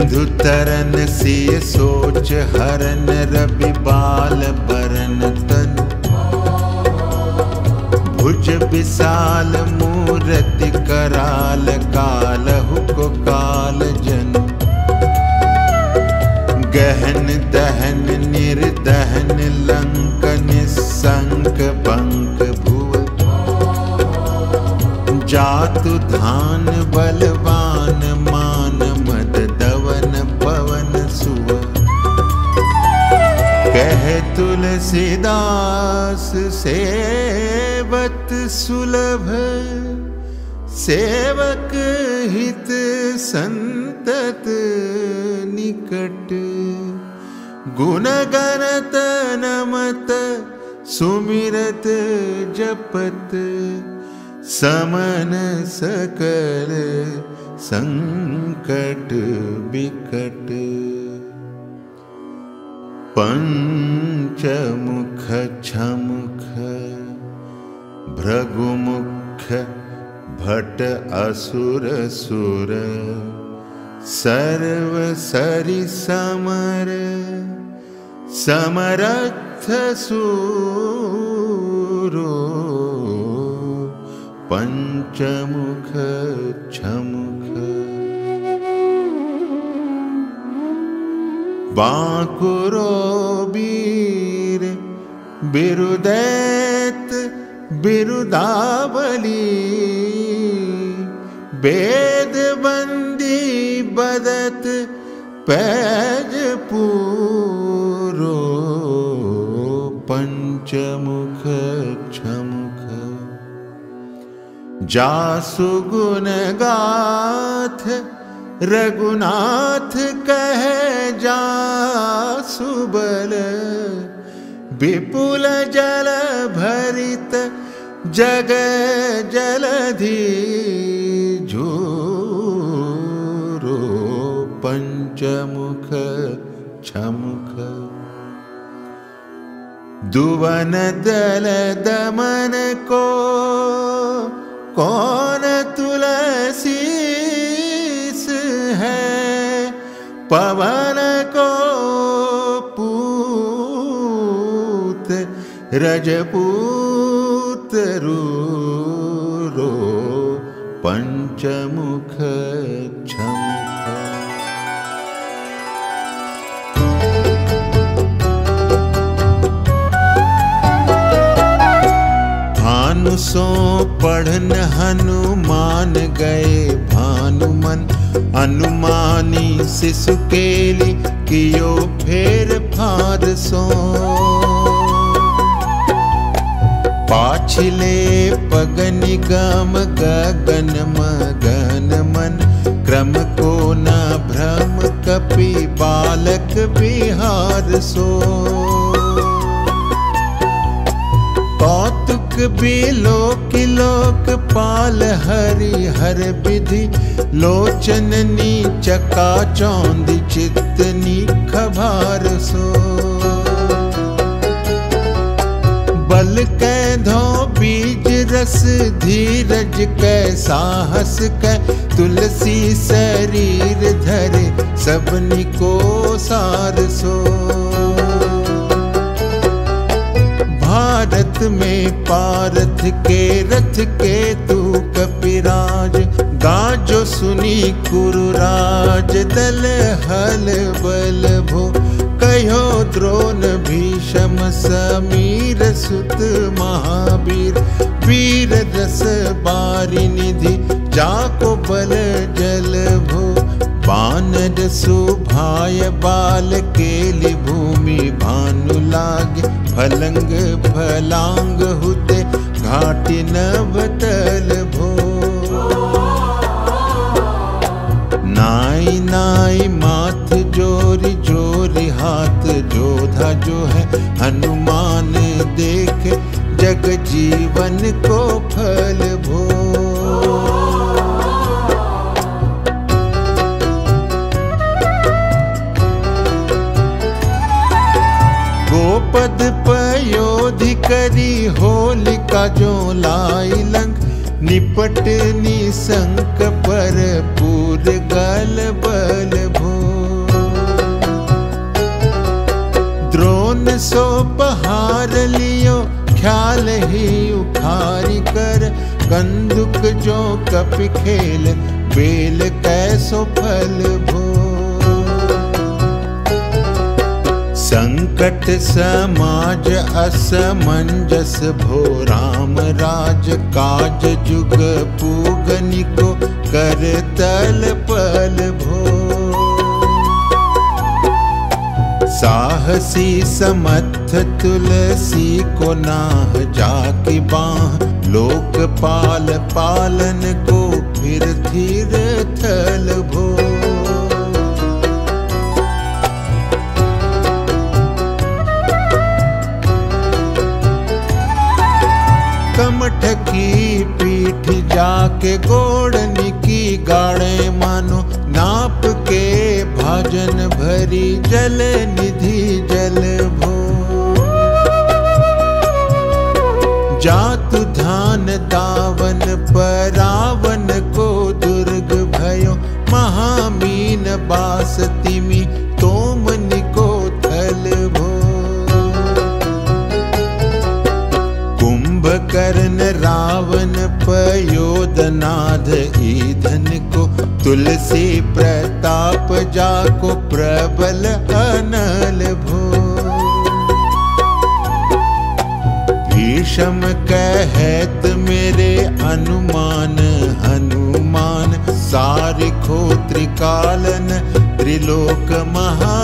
सिंधु तरन सिय सोच हरन रवि बाल बरन तन। भुज विशाल मूर्ति कराल काल हुक काल जन। गहन दहन निर्दहन लंक निसंक बंक भुव जातु धान बलवान तुलसीदास सेवत सुलभ सेवक हित संतत निकट। गुण गणत नमत सुमिरत जपत समन सकल संकट विकट पञ्चमुख छमुख भृगुमुख भट असुरसुर सर्वसरि समर समरथ सु पञ्चमुख छ बाकुरो वीर बिरुद बिरुदालि वेदबन्दित पैज पूरो पञ्चमुखमुख जासुगुणगाथ रघुनाथ कह जा सुबल। विपुल जल भरित जग जलधि झूरो पंचमुख छमुख। दुवन दल दमन को कौन तुलसी पवन कोपुत रजपूत रु पञ्चमुख भानु सो पढ़न हनुमान गए भानुमन। अनुमानी शिशु केली कियो फेर फार सो पाछले पगन गम गगन मगन मन। क्रम को न भ्रम कपि बालक बिहार सो। कौतुक बिलोक लोक पाल हरि हर विधि। लोचननी चका चौंद चितनी खबार सो। बल कै धो बीज रस, धीरज कै साहस कै तुलसी शरीर धरे, सबनी को सार सो। भारत में पारथ के रथ के तू कपिराज गाजो सुनी कुरुराज, दल हल बल भो। कहो द्रोण भीषम समीर, सुत महावीर। वीर रस बारी निधि, जाको बल जल भो। बानर सुभाय बाल केली भूमि भानु लागे। फलंग फलांग हुते घाटी नवतल भो। नाई नाई माथ जोरी जोरी हाथ जोधा जो है, हनुमान देख जग जीवन को फल भो। गोपद करी होलिका जो लाई लंग, निपटनी संक पर पूर गल बल भो। द्रोण सो पहार लियो, ख्याल ही उखारी कर, कंदुक जो कप खेल, बेल कैसो फल भो। संकट समाज असमंजस भो राम राज काज जुग पूगनि को कर तल पल भो। साहसी समथ तुलसी को नाह जाकी बाह। लोकपाल पालन को फिर धीर थल भो। कमठ की पीठ जाके गोड़नी की गाड़े मानो, नाप के भाजन भरी जल निधि जल भो। जात धान दावन परावन तुलसी प्रताप जाको प्रबल अनल भो भीषम कहत मेरे अनुमान हनुमान सारिखो त्रिकालन त्रिलोक महाबल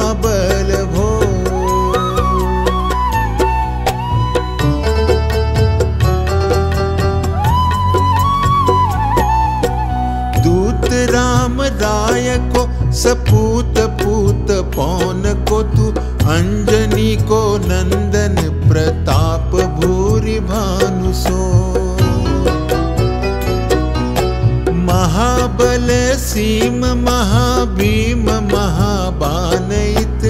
नंदन प्रताप भूरि भानु सो महाबल सीम महाभीम महाबानइत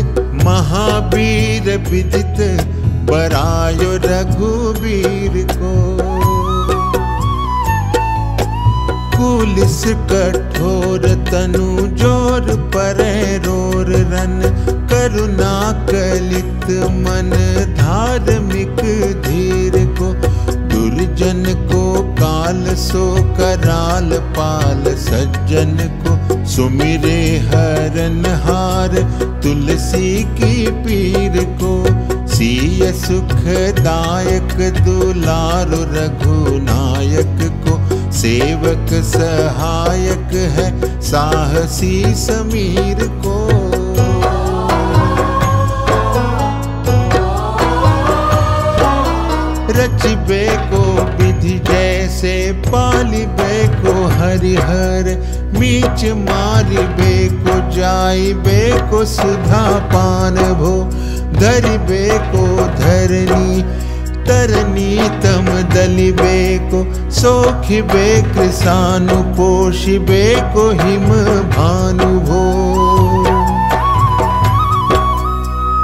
महावीर विदित, बरायो रघुवीर को। कुलिस कठोर तनु ज़ोर परे रोर रन करुणा कलित मन धार्मिक धीर को, दुर्जन को काल सो कराल पाल सज्जन को। सुमिरे हरन हार तुलसी की पीर को, सीय सुखदायक दुलार रघुनायक को। सेवक सहायक है साहसी समीर को रचबे को विधि जैसे पालिबे को हरिहर मीच मारिबे को जाइबे को सुधा पान भो धरिबे को धरनी तरनी तम दलिबे को सोखिबे कृसानु पोषिबे को हिम भानु भो।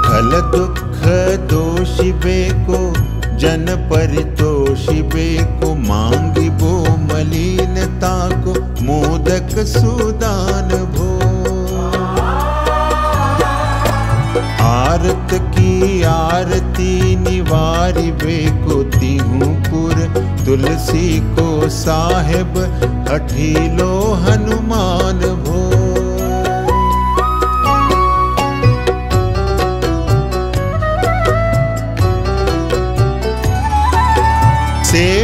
खल दुख दोषिबे को जन परितोषिबे को मांगी बो मलिनता को मोदक सुदान भो। आरत की आरती निवारी बेको तिहूपुर तुलसी को साहेब हठीलो हनुमान भो।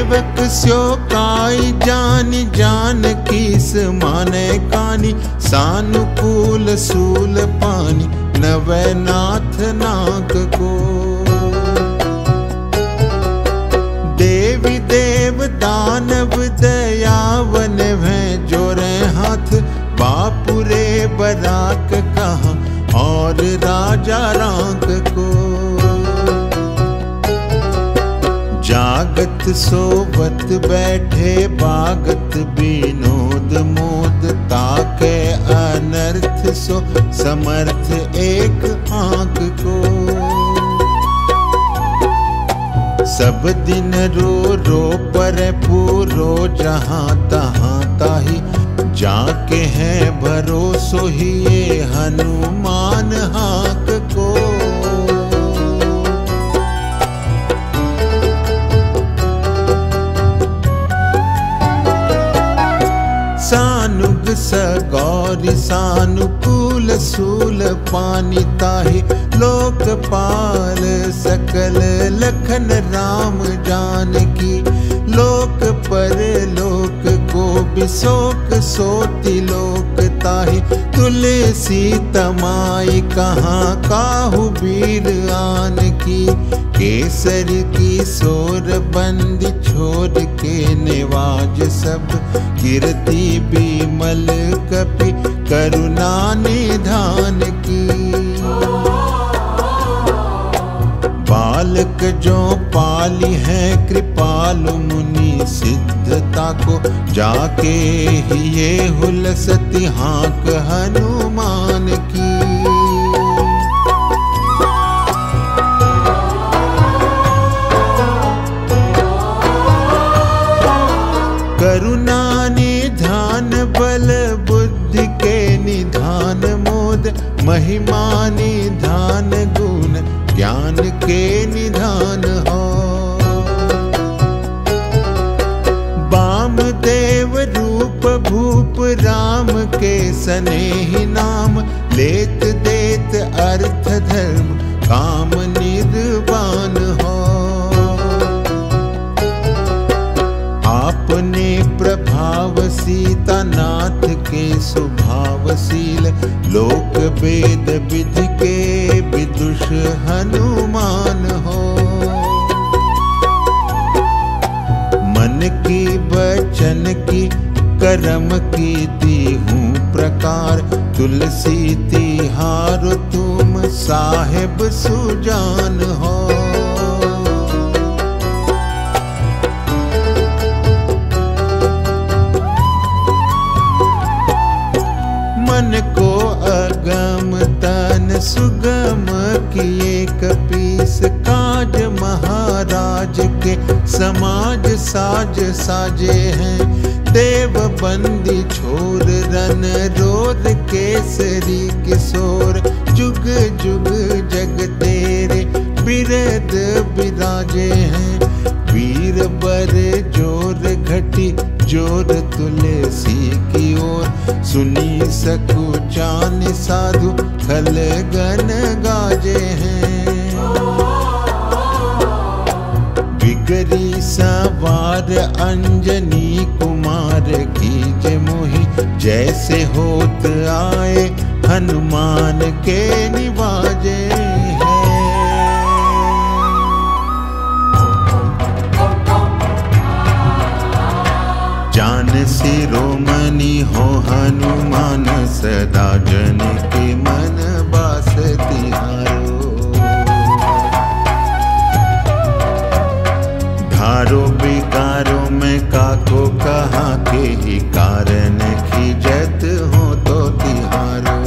सेवक स्यो काई जान जान किस माने कानी। सानुकूल सूल पानी, नवै नाथ नाक को। देवी देव दानव दयावन भै जोरे हाथ, बापुरे बराक कहा, और राजा रांक को जागत सोवत बैठे बागत विनोद मोद ताके अनर्थ सो समर्थ एक आँख को। सब दिन रो रो पर पूरो जहाँ तहाँ ताही जाके है भरोसो ही ये हनुमान हाक सूल पानी ताहि। लोकपाल सकल लखन राम जान की लोक पर लोक को बिशोक सोति लोक ताहि। तुलसी तमाई कहाँ, काहू वीर आन की केसर की सोर बंद छोड़ के निवाज सब, कीर्ति बीमल कपि करुणा निधान की। बालक जो पाली है कृपालु मुनि सिद्धता को, जाके ही ये हुलसती हाँक हनुमान की। महिमा निधान गुण, ज्ञान के निधान हो। बाम देव रूप भूप राम के सनेही नाम, लेत देत अर्थ धर्म, काम निर्वाण हो। आपने प्रभाव सीता नाथ के स्वभावशील लोक वेद विधि के विदुष हनुमान हो। मन की बचन की, कर्म की दी हूँ प्रकार। तुलसी तिहार तुम साहेब सुजान हो। अगम तन सुगम किए कपीस काज महाराज के समाज साज साजे हैं। देव बंदी छोर रन रोद केसरी किशोर। जुग जुग जग तेरे बिरद बिराजे हैं। वीर बर ज़ोर घटी ज़ोर तुलसी सुनी सकु चान साधु खल गन गाजे हैं। बिगरी सवार अंजनी कुमार की जय मोही, जैसे होत आए हनुमान के निवाजे। सिरोमणि हो हनुमान, सदा जन के मन बास तिहारो धारो बिकारो में काको कहा के ही कारण खिजत हो तो तिहारो।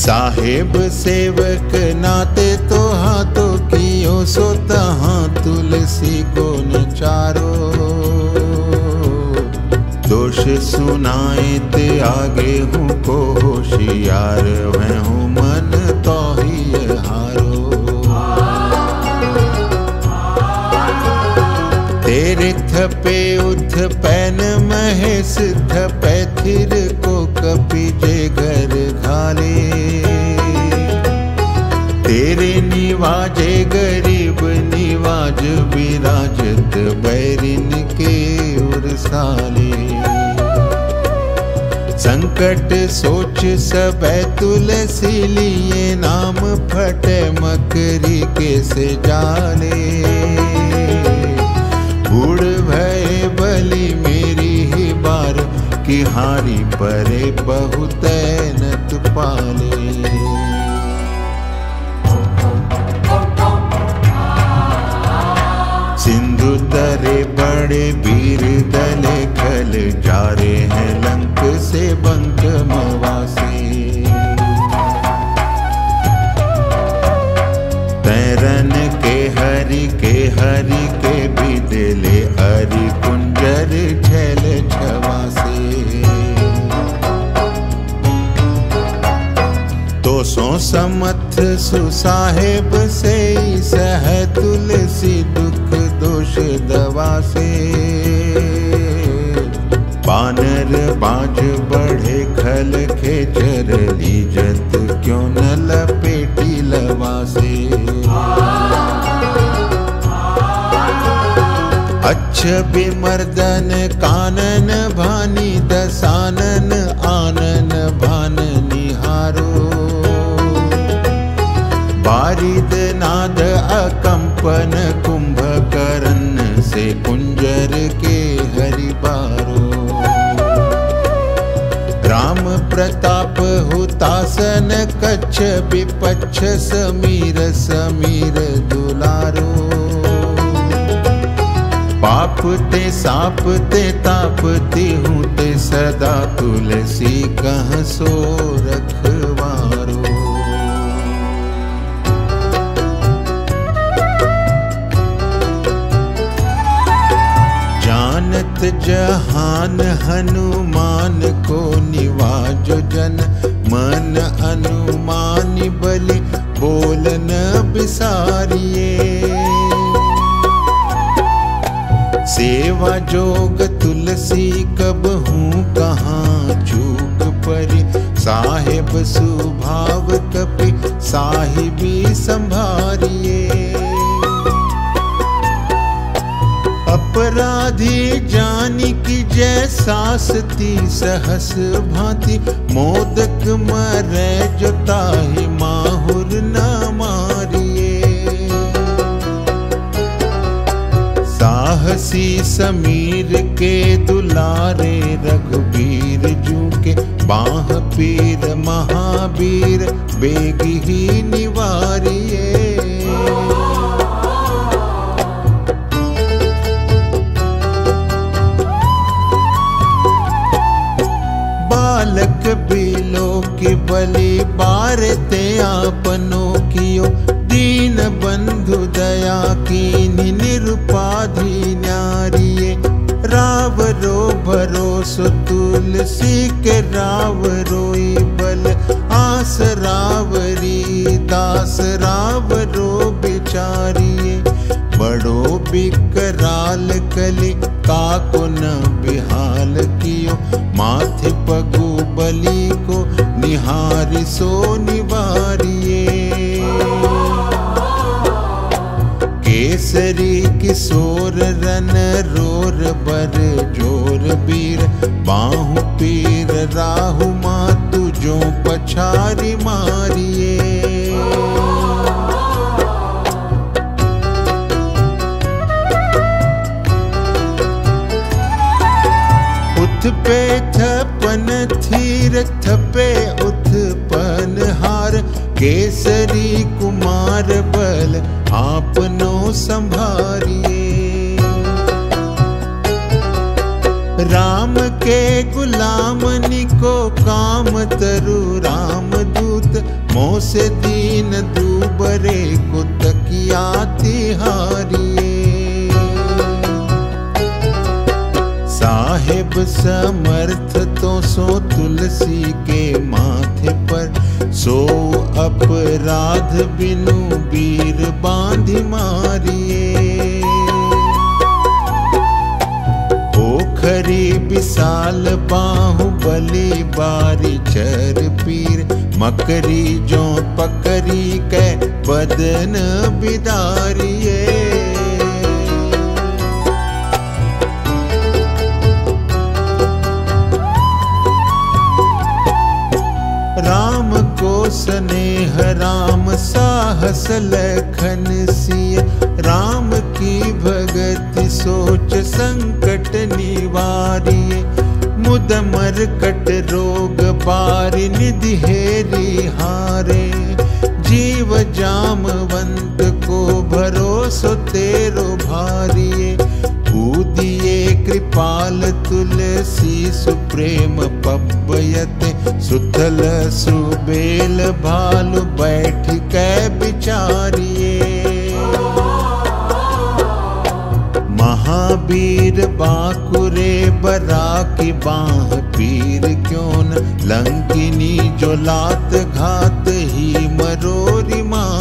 साहेब सेवक नाते सो तहाँ तुलसी को नचारो। दोष सुनाए ते आगे हूँ को होशियार, मैं हूँ मन तो ही हारो। तेरे थपे उथ पैन महेश थपे थिर को कपि जे घर घाले। तेरे निवाजे गरीब निवाज विराजत बैरिन के उरसाले संकट सोच सब तुलसी लिए, नाम फट मकरी के से जाले। बूढ़ भय बलि मेरी ही बार, कि हारी परे बहुत नत पाले। बड़े वीर दले खल जा रहे हैं लंक से बंक मवासी। तैरन के हरि के हरि के बिदले हरि कुंजर छल छवासी। तो सो समथ सुसाहेब से सह तुलसी दवा से। बानर बाज बढ़े, खल खेचर लीजत, क्यों न लपेटी लवा से। अच्छ बिमर्दन, कानन भानी, दसानन, आनन भान निहारो। बारिद नाद, अकंपन से कुंजर के हरिबारो। राम प्रताप हुतासन कच्छ विपच्छ समीर समीर दुलारो। पाप ते साप ते ताप ते हूँ ते सदा तुलसी कह सो रखवारो जहान हनुमान को निवाजो जन मन अनुमान बलि बोलन बिसारिए। सेवा जोग तुलसी कब हूँ कहाँ चूक परी? साहेब सुभाव कपि साहिबी संभारिए। अपराधी जानी की जैसासती सहस भांति, मोदक मरे जो ताहि माहुर न मारिए। साहसी समीर के दुलारे, रघुबीर जू के बाह पीर महावीर बेग ही निवारिए। बिलो की बलि बारते आपनों कियो दीन बंधु दया की निरुपाधि न्यारिये राव रो भरोसो तुलसी के राव रोई बल। आस रावरी दास राव रो बिकराल कली काको न बिहाल कियो। माथे पगु बलि को निहारी सो निवारिये केसरी किशोर रन रोर बर ज़ोर बीर। बाहु पीर राहु मातु जो पछारी मारिए। उथ पे थपन थीर थपे उथ पन हार। केसरी कुमार बल आपनो संभारिए। राम के गुलाम निको काम तरु, राम दूत मोह से दीन दूबरे को तकिया तिहारिए साहेब समर्थ तो सो तुलसी के माथे पर। सो अपराध बिनु वीर बांधि मारिए। ओखरी विशाल बाहु बलि बारी चर पीर। मकरी जो पकरी के बदन बिदारिए। राम साहस लखन सिय, राम की भगति सोच संकट निवारिय मुद कट रोग बारि निधि हेरी हारे। जीव जामवंत को भरोसो तेरो कूदिए कृपाल तुलसी सुप्रेम पब्बयते सुतल सुबेल भालु बैठ कै बिचारिए महावीर बाकुरे बरा की बाह पीर क्यों न? लंकिनी जो लात घात ही मरोरी मारिए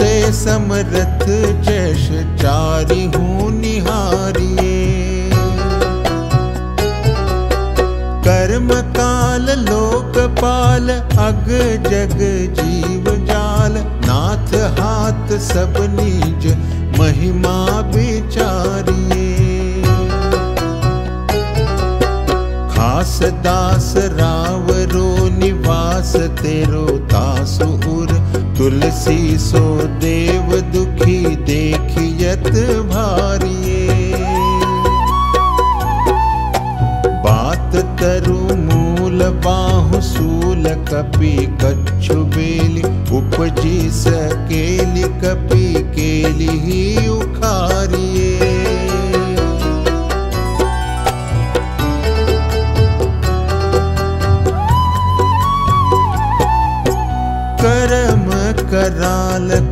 से समरथ जश चारी हूँ निहारिए। कर्म काल लोकपाल, अग, जग, जीव, जाल, नाथ, हाथ, सब नीज महिमा दास रावरो निवास तेरो तासुर तुलसी सो देव दुखी देखियत भारिये। बात तरु मूल बाहु सूल कपि कच्छु बेली। उपजी सकेली कपि केली ही उखारिए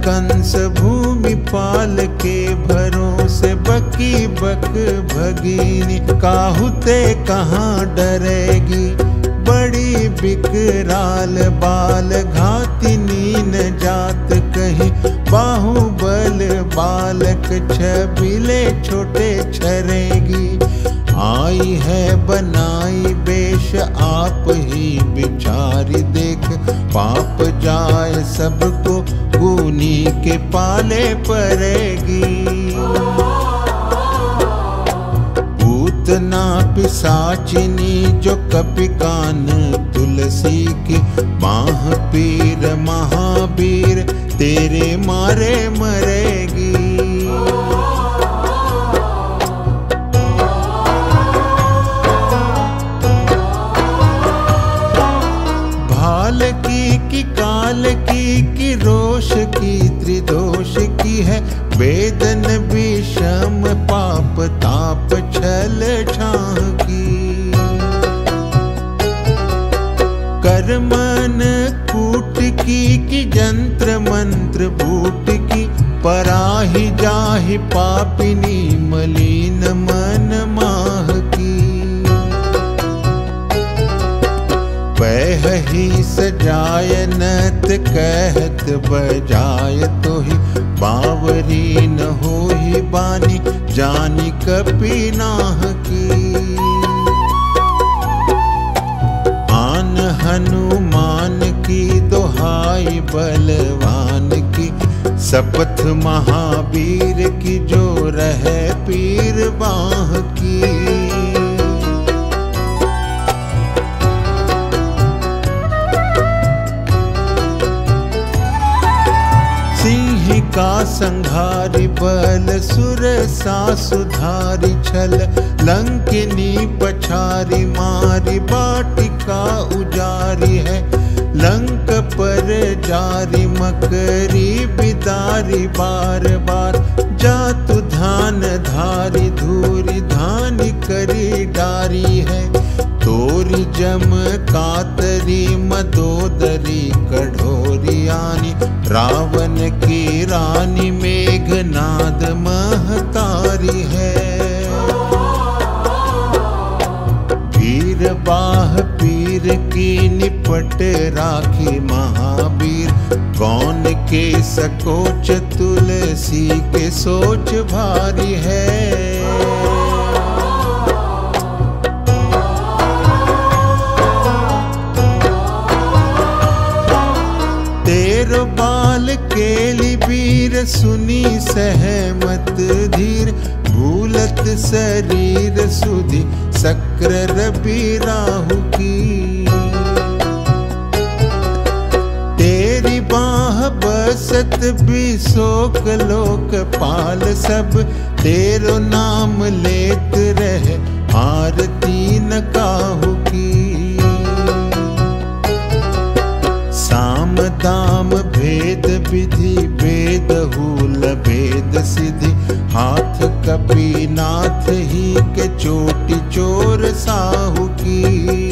कंस भूमि पाल के भरोसे बकी बक भगीनी काहुते कहाँ डरेगी? बड़ी बिकराल बाल घातिनी न जात कहीं। बाहुबल बालक छबिले छोटे छरेगी। आई है बनाई बेश, आप ही बिचारी देख। पाप जाए सबको गुनी के पाले पड़ेगी। पूतना पिसाचिनी जो कपिकान तुलसी की। माह पीर महावीर तेरे मारे मरेगी। ताप छल की कर्मन कूट की कि जंत्र मंत्र बूट की पराही जाहि पापिनी मलिन मन माह की वह ही सजायनत कहत बजाय तो ही बावरी न हो ही बानी जानी कपी नाह की आन हनुमान की दोहाई, बलवान की, शपथ महावीर की, जो रह पीर बाह की। संघारी बल, सुर सा सुधारी छल, लंकिनी पछारी मारी, बाटिका उजारी है, लंक पर जारी, मकरी बिदारी बार बार जातु धान धारी धूरी धान करी डारी है, तोरी जम कातरी, मदोदरी कढ़ोरियानी रावण की रानी मेघनाद महतारी है। वीर बाह पीर की निपट राखी महावीर। कौन के सकोच तुलसी के सोच भारी है। सुनी सहमत धीर, भूलत शरीर सुधि शक्र रवि राहु की। तेरी बाह बसत बिसोक लोक पाल सब, तेरो नाम लेत रहे आरती न काहू की। साम दाम भेद विधि भेद हूल भेद सिद्धि हाथ कपि नाथ ही के चोटी चोर साहू की।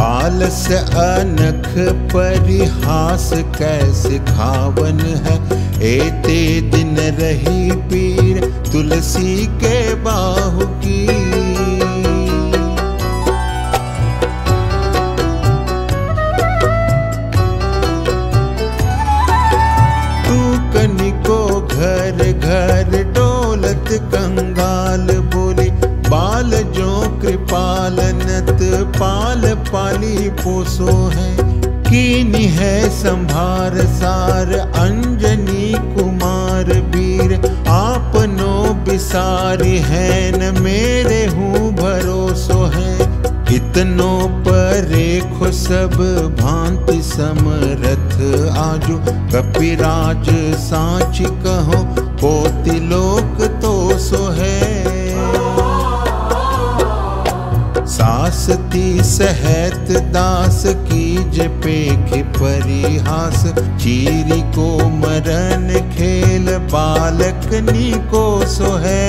आलस अनख परिहास कैसे खावन है? एते दिन रही पीर तुलसी के बाहु की। पोसो है, कीनी है संभार सार, अंजनी कुमार वीर, आपनो बिसारी है न मेरे हूँ भरोसो है। इतनो परेखो सब भांति समरथ, आजु कपिराज साच कहो कोतिलोक तो सो है। सासती सहत दास की पेख परिहास। चीरी को मरन खेल बालक नी को सो है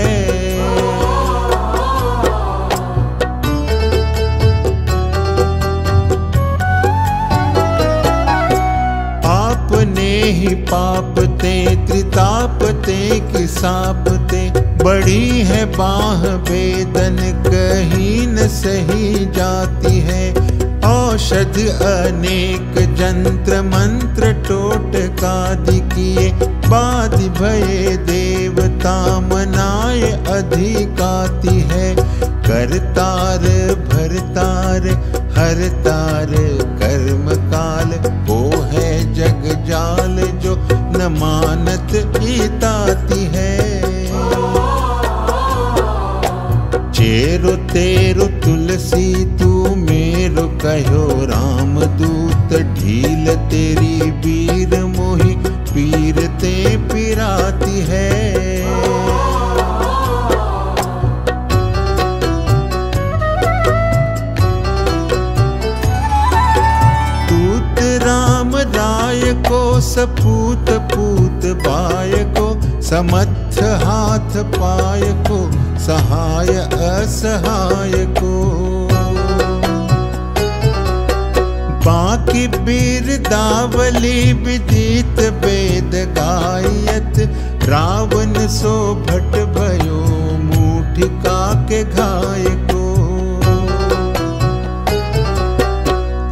आपने ही पाप ते, त्रिताप ते कि साप बड़ी है बाह वेदन, कहीं न सही जाती है। औषध अनेक जंत्र, मंत्र टोटका किए। बाद भय देवता मनाए अधिकाती है। करतार भरतार हरतार कर्म काल वो है जग जाल जो न तेरो तुलसी, तू मेरो कहो, राम दूत ढील तेरी वीर मोही, पीर ते पिराती है। दूत राम राय को, सपूत पूत बाय को समर्थ हाथ पाय को, सहाय असहाय को। बाकी बिरदावली विदित वेद गायत, रावण सो भट भयो मूठिका के घाय को।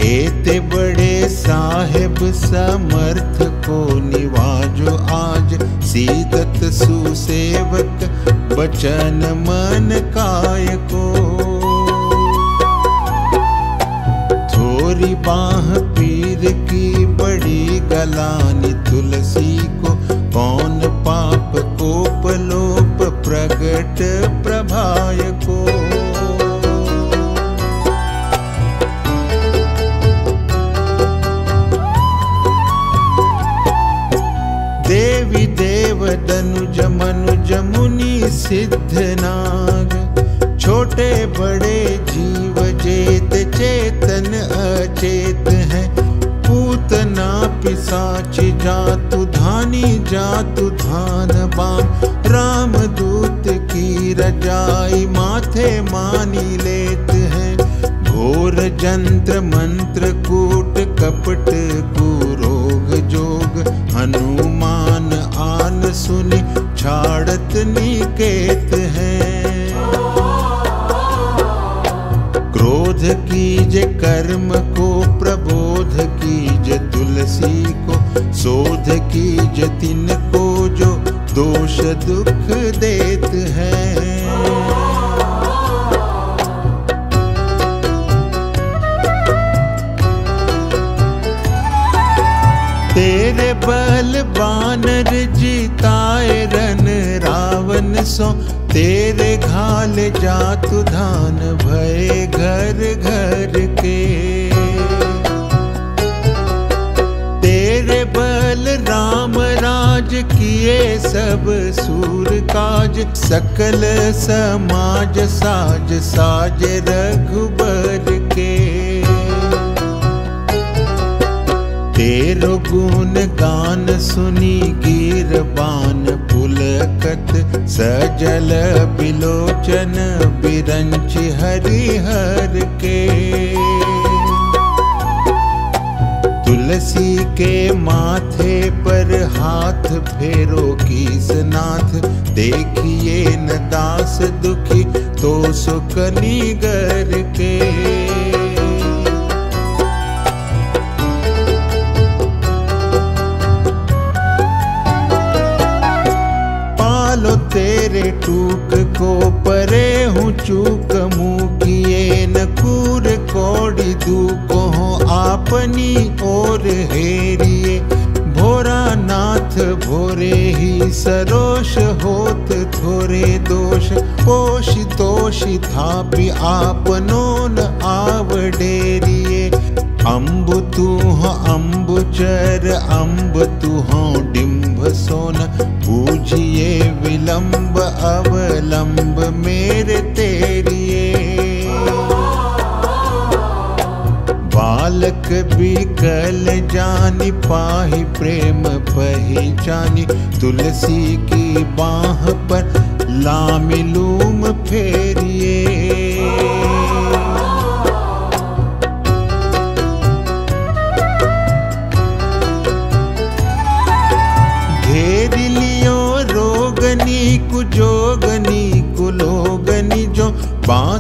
एते बड़े साहेब समर्थ को सीदत सुसेवक बचन मन काय को? थोरी बाह पीर की बड़ी गलानी तुलसी को, कौन पाप कोप लोप प्रगट सिद्ध नाग छोटे बड़े जीव जेत चेतन अचेत है। पूतना पिसाच जातु, धानी जातु धान बाम। राम दूत की रजाई माथे मानी लेत हैं। घोर जंत्र मंत्र कूट कपट कुरोग जोग आन सुनि, छाड़त निकेत है। क्रोध कीजे कर्म को, प्रबोध कीजे तुलसी को, शोध कीजे तिन को जो दोष दुख देत हैं। सो, तेरे घाल जातु धान भय घर घर के। तेरे बल राम राज किए सब सूर काज, सकल समाज साज साज रघुबर के। तेरो गुण गान सुनी गिर बान पुलकत सजल बिलोचन बिरंच हरिहर के। तुलसी के माथे पर हाथ फेरो कीसनाथ, देखिए न दास दुखी तो सुकनी गर के। टूक को परे हूँ, चूक मुँह किए कोड़ दू को आपनी ओर हेरिए। भोरा नाथ, भोरे ही सरोष होत, थोरे दोष, पोष तोषि थापि आपनो न आवडेरिए अम्ब तू हो अम्ब चर अम्ब तू हो डिम्ब सोन पूजिए विलंब अवलंब मेरे तेरिए बालक भी कल जानी, पाही प्रेम पहचानी, तुलसी की बाह पर लामिलूम फेरिए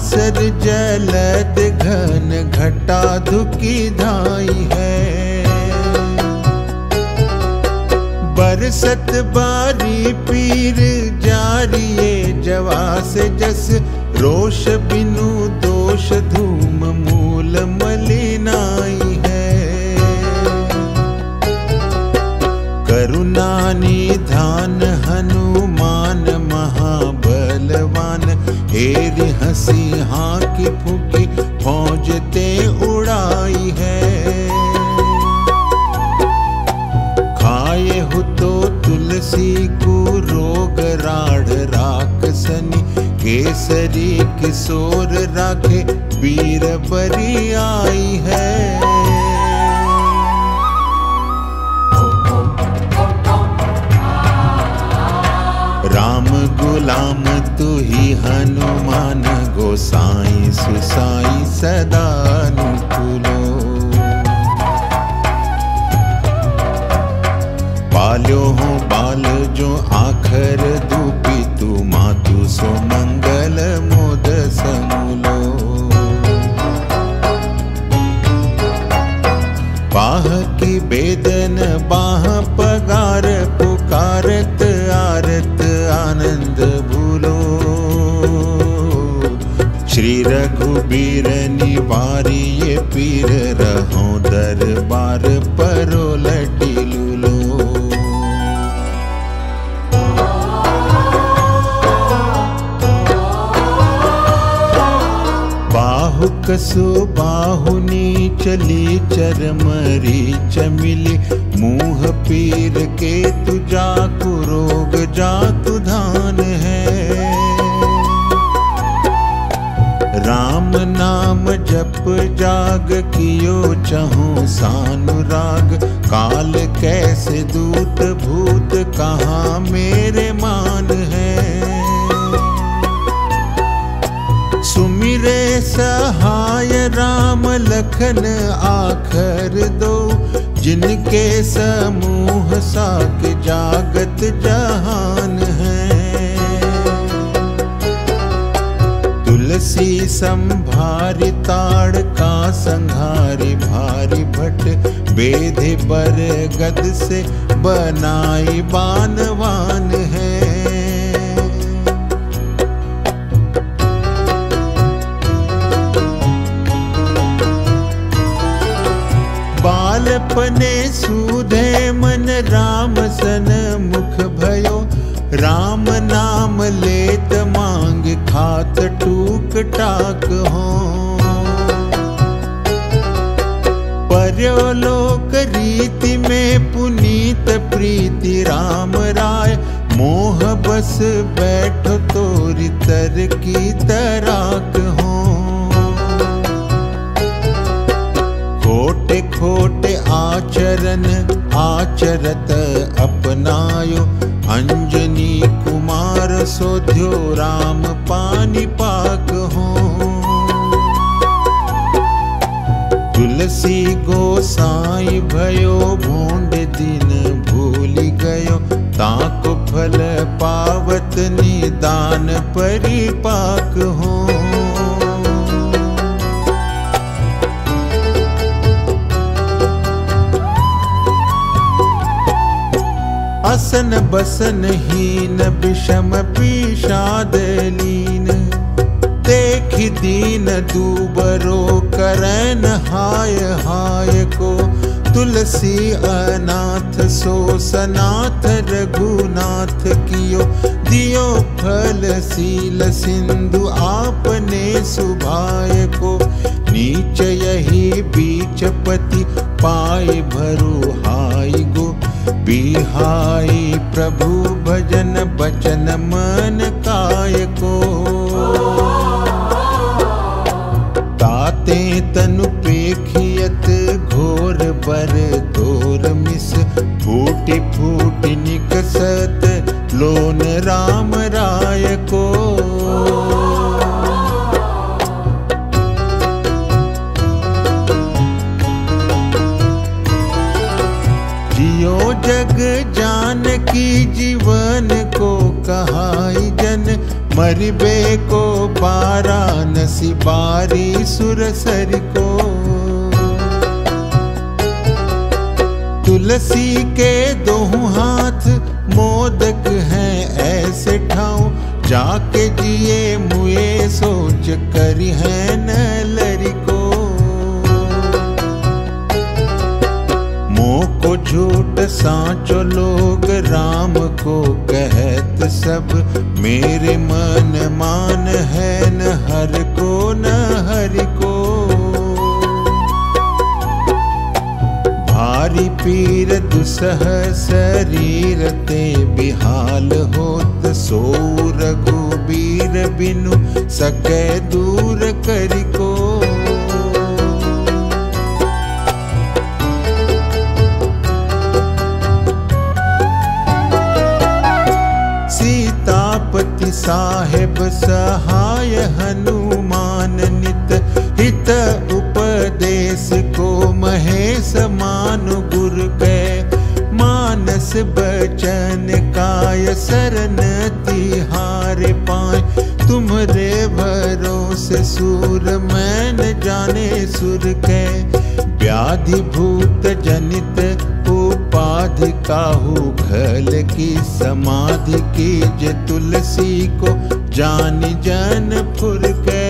बांसर जलद घन घटा धुकी धाई है। बरसत बारी पीर जारिए, जवास जस रोश बिनु सनी केसरी किशोर राखे वीर बरी आई है। राम गुलाम, तू ही हनुमान, गोसाई सुसाई सदा अनुकूलो पाल्यो हो बाल, जो आखर दूपी, तू मातु सो मंगल मोद बाह की बेदन, बाह पगार, पुकारत, आरत, आनंद भूलो। श्री रघुबीर निवारी पीर, रहो दरबार परो लटी। बाहुक सो बाहुनी चली चरमरी चमिली। मुँह पीर के तुझा को रोग जातु धान है। राम नाम जप जाग कियो चहु सानुराग। काल कैसे दूत भूत कहाँ मेरे मान है सहाय राम लखन आखर दो, जिनके समूह साक जागत जहान है। तुलसी संभारी ताड़ का संहारी भारी भट बेधे पर गद से बनाई बानवान राम सन मुख भयो। राम नाम लेत मांग खात टूक टाक हो। पर्योलोक रीति में पुनीत प्रीति राम राय। मोह बस बैठो तोरी तर की तराक हो। खोटे खोटे आचरण आचरत अपनायो। अंजनी कुमार सोध्यो, राम पानी पाक हो। तुलसी गोसाई भयो, भोंड दिन भूली गयो। ताको फल पावत निदान परिपाक हो। असन बसन हीन विषम पीषाद लीन देखि दीन दूबरो करन हाय हाय को। तुलसी अनाथ सो सनाथ रघुनाथ कियो। दियो फल सील सिंधु आपने सुभाय को। नीच यही बीच पति पाए भरु हाय गो। बिहाई प्रभु भजन बचन मन काय को ताते तनु पेखियत घोर बर तोर मिस फूटी फूटी निकसत नसी बारी सुरसर को। तुलसी के दो हाथ मोदक हैं, ऐसे ठाऊं, जाके जिए मुए, सोच कर है न लरी को। मोह को झूठ साचो, लोग राम को कहत सब मेरे मन मान है न हर को न हरि को। भारी पीर दुसह शरीर ते बिहाल होत सो रघुबीर बिनु सकै दूर करि सहाय हनुमान नित हित उपदेश को महेश मानु गुर कै। मानस बचन काय सरन तिहार पाए तुम्हरे भरोसे सूर मैन जाने सुर कै। व्याधि भूत जनित उपाधि काहू खल की समाधि की जे तुलसी को जान जन फुर के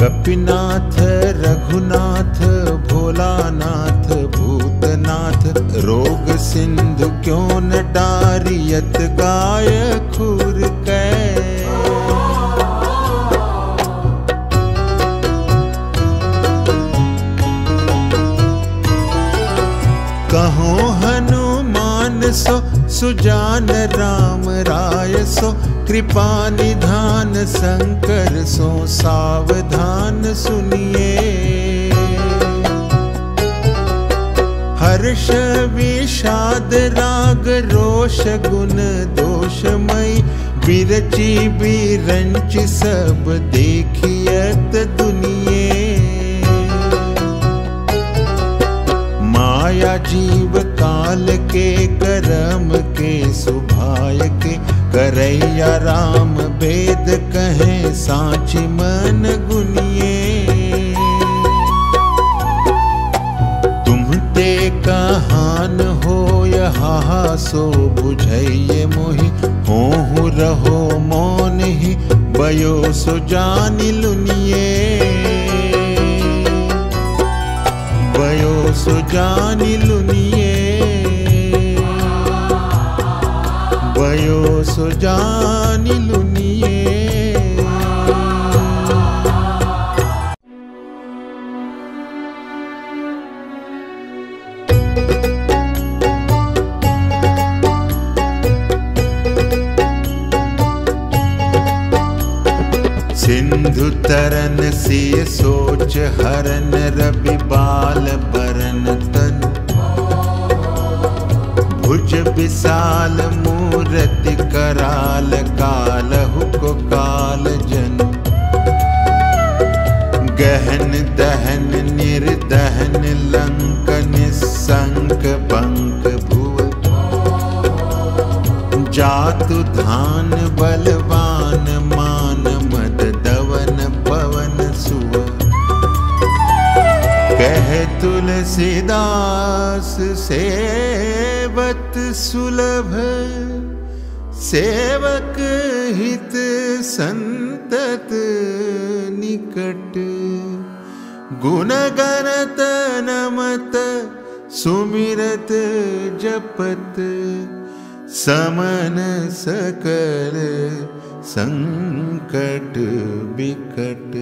कपिनाथ, रघुनाथ, भोलानाथ, भूतनाथ, रोग सिंधु क्यों न डारियत गाय खुर कै कहो हनुमान सो सुजान राम राय सो, कृपा निधान शंकर सो, सावधान सुनिए। हर्ष विषाद राग रोष गुण दोषमय, बिरची बिरंच सब देखियत दुनिये माया जीव काल के के सुभाय के करैया राम वेद कहे साची मन गुनिए। तुम ते कहान हो यहा सो बुझैये मोहि हो रहो मौन ही, बयो सो जान लुनिए। भयो सुजानि लुनिए। भयो सुजानि लुनिए सिंधु तरन सिय सोच हरन रवि कराल काल हुक काल जन। गहन दहन निर्दहन लंक निसंक बंक भुव जातु धान बलवान मान मद दवन पवन सुव। कह तुलसीदास सेवत सुलभ। सेवक हित संतत निकट। गुण गणत नमत सुमिरत जपत। समन सकल संकट विकट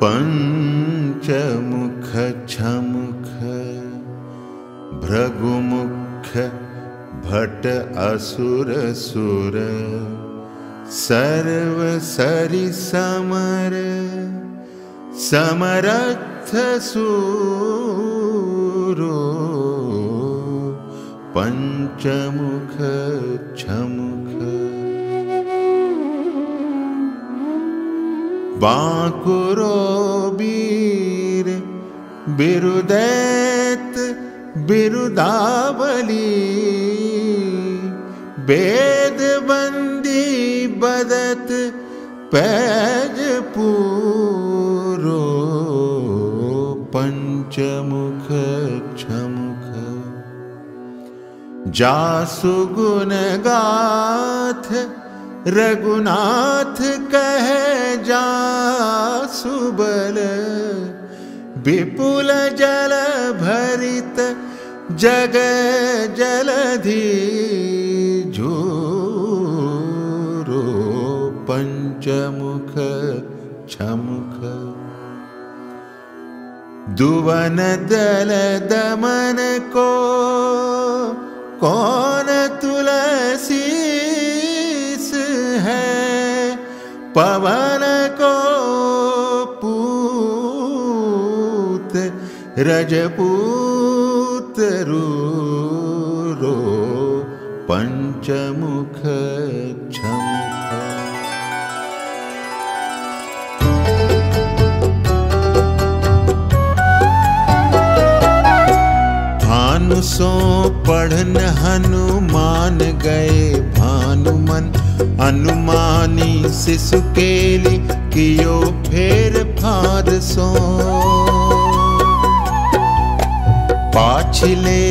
पंचमुख भट असुर सुर सर्व सरि समर समरथ सूरो पंचमुख छमुख बाकुरो बीर बिरुदैत बिरुदावली वेद बंदी बदत पैज पूरो, पंचमुख छमुख। जासु गुण गाथ, रघुनाथ कह जा सुबल। विपुल जल भरित जग जलधि पंचमुख छमुख दुवन दल दमन को कौन तुलसीस है? पवन को पूत, रजपूत रो पंचमुख भानु सो पढ़न हनुमान गए, भानुमन अनुमानी शिशु केली कियो फेर फार सो पाछले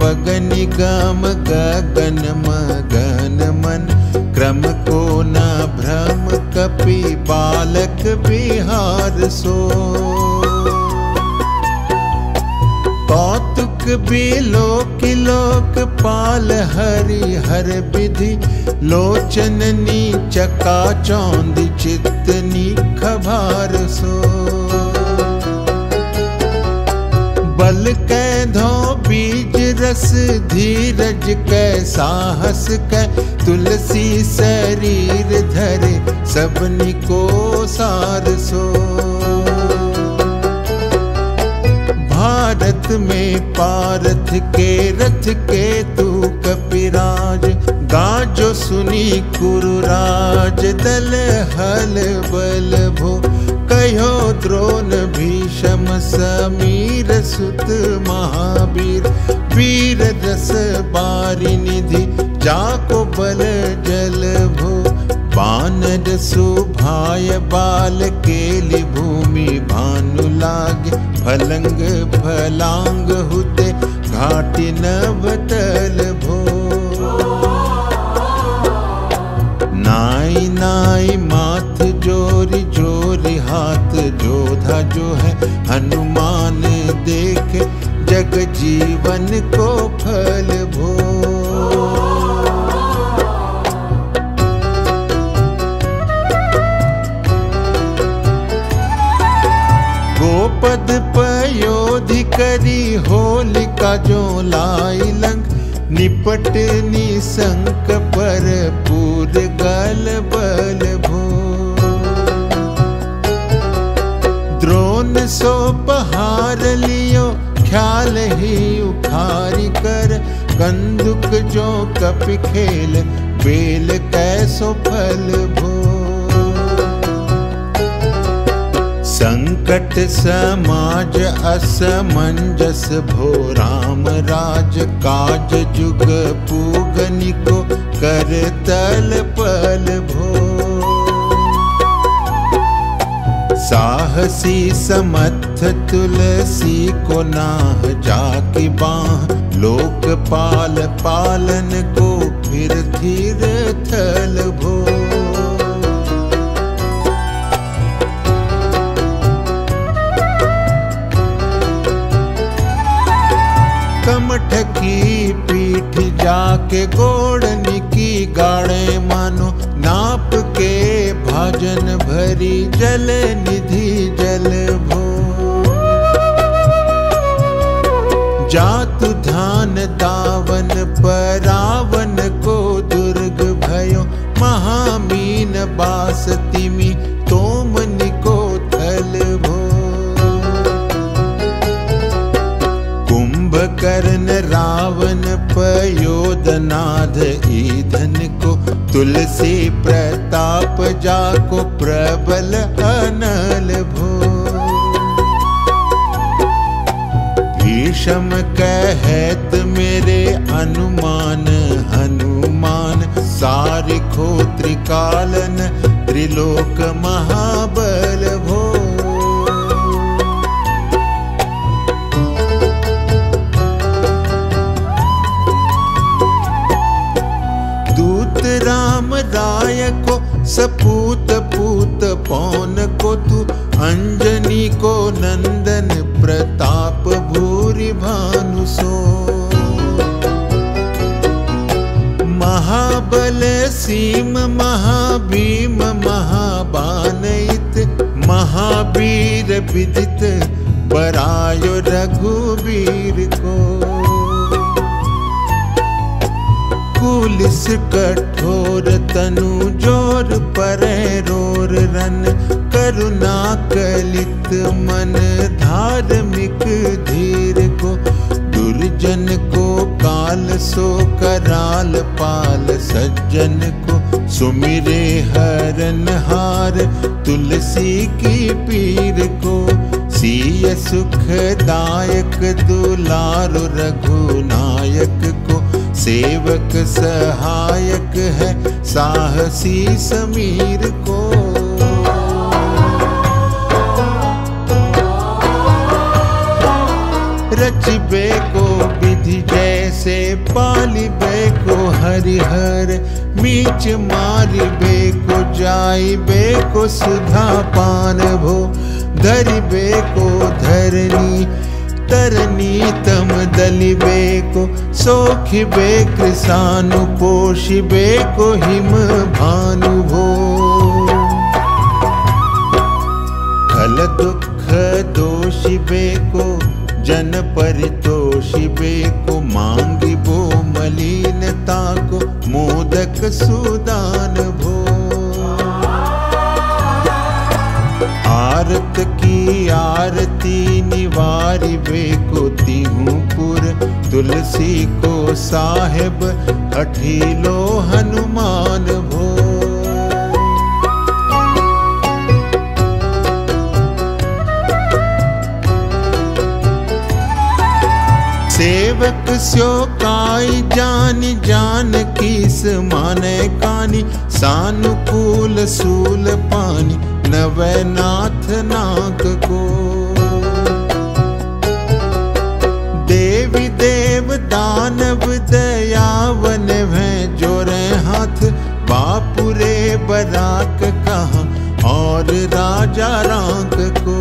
पगन गम गगन मगन मन, क्रम को न भ्रम कपि बालक बिहार सो। कौतुक बिलोक लोक पाल हरि हर विधि। लोचननी चका चौंद चितनी खभार सो। बल कै धो बीज रस धीरज कै साहस कै। तुलसी शरीर धरे सबनी को सार सो। भारत में पारथ के रथ के तू कपिराज। गाजो सुनी कुरुराज, दल हल बल भो। कहो द्रोण भीषम समीर, सुत महावीर। वीर रस बारी निधि, जाको बल जल भो। बानर सुभाय बाल केली भूमि भानु लागे। फलंग फलांग हुते घाटी नवतल भो। नाई नाई माथ जोरी जोरी हाथ जोधा जो है, हनुमान देख जग जीवन को फल करी होलिका जो लाई लंग निपट निसंक पर पूर गल बल भो। द्रोण सो पहार लियो, ख्याल ही उखारी कर। कंदुक जो कप खेल, बेल कैसो फल भो। संकट समाज असमंजस भो राम राज काज जुग पूगनि को कर तल पल भो। साह साहसी समथ तुलसी को नाह जाकी बाह। लोकपाल पालन को फिर धीर थल भो। पीठ जाके गोड़नी की गाड़े मानो, नाप के भाजन भरी जल निधि जल भो। जातु ध्यान दावन परावन को दुर्ग भयो, महामीन बास पयोदनाद ईधन को, तुलसी प्रताप जाको प्रबल अनल भो। भीषम कहत मेरे अनुमान हनुमान सारिखो त्रिकालन त्रिलोक महाबल सपूत पूत पौन को तू, अंजनी को नंदन प्रताप भूरि भानु सो। महाबल सीम महाभीम महाबानइत महावीर विदित, बरायो रघुवीर को। कुलिस कठोर तनु ज़ोर परे रोर रन करुणा कलित मन धार्मिक धीर को दुर्जन को काल सो कराल पाल सज्जन को सुमिरे हरन हार तुलसी की पीर को सीय सुखदायक दुलारु रघुनायक को सेवक सहायक है साहसी समीर को। रचबे को, विधि जैसे पालिबे को, हरिहर मीच मारिबे को, जाइबे को सुधा पान भो धरिबे को धरनी तरनी तम दलिबे को सोखिबे पोषिबे को हिम भानु भो। खल दुख दोषिबे को जन परितोषिबे को मांगी बो मलिनता को मोदक सुदान भो। आरत की आरती निवारी बेको तिहूपुर तुलसी को साहेब अठीलो हनुमान भो सेवक स्यो काई जान जान किस माने कानी, सानुकूल सूल पानी, नवनाथ नाग को। दानव दयावन भय जोरे हाथ। बापुरे बराक कहा? और राजा रांक को।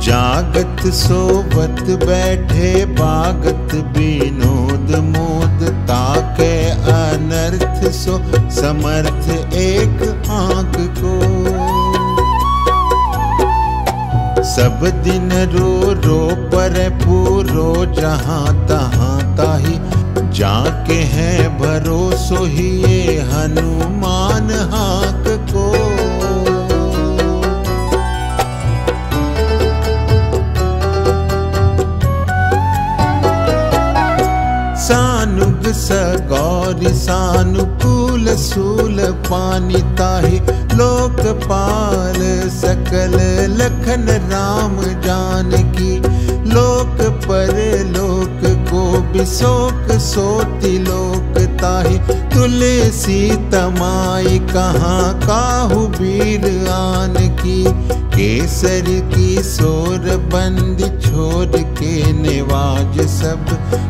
जागत सोवत बैठे बागत विनोद मोद ताके अनर्थ सो समर्थ एक आँख। सब दिन रो रो पर पूरो जहाँ तहाँ ताही। जाके है भरोसो ही ये हनुमान हाक सानुग सगौर सानुकूल सूल पानी ताहि। लोकपाल सकल लखन राम जानकी। लोक पर लोक को बिशोक सोति लोक ताही। तुलसी तमाई कहाँ काहू बीर आन की केसर की सोर बंद छोड़ के निवाज सब,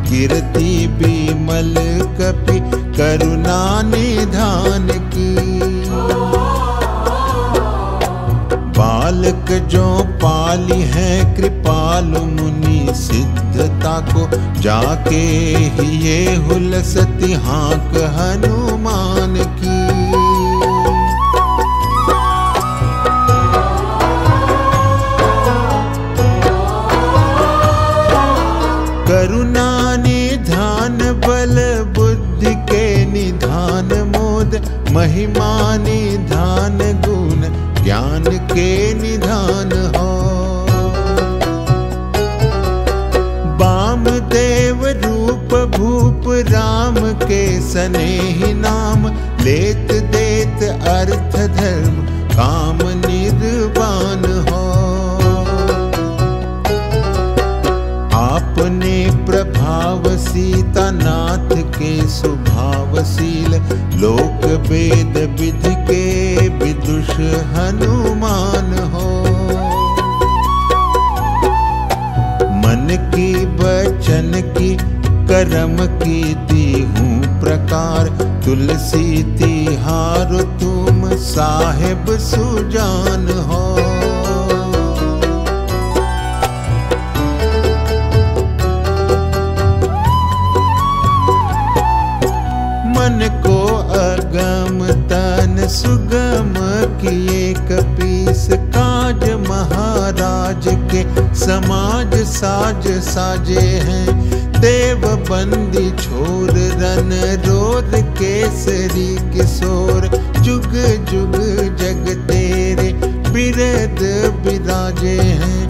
कीर्ति बीमल कपि करुणा निधान की। बालक जो पाली है कृपालु मुनि सिद्धता को, जाके ही ये हुलसती हाँक हनुमान महिमा निधान गुण, ज्ञान के निधान हो। बाम देव रूप भूप राम के स्नेही नाम, लेत देत अर्थ धर्म, काम निर्वाण हो। आपने प्रभाव सीता नाथ के स्वभावशील लोक वेद विधि के विदुष हनुमान हो। मन की, वचन की, कर्म की दी हूँ प्रकार। तुलसी तिहार तुम साहेब सुजान हो। सुगम किए कपीस काज महाराज के समाज साज साजे हैं। देव बंदी छोर रन रोद केसरी किशोर। जुग जुग जग तेरे बिरद बिराजे हैं।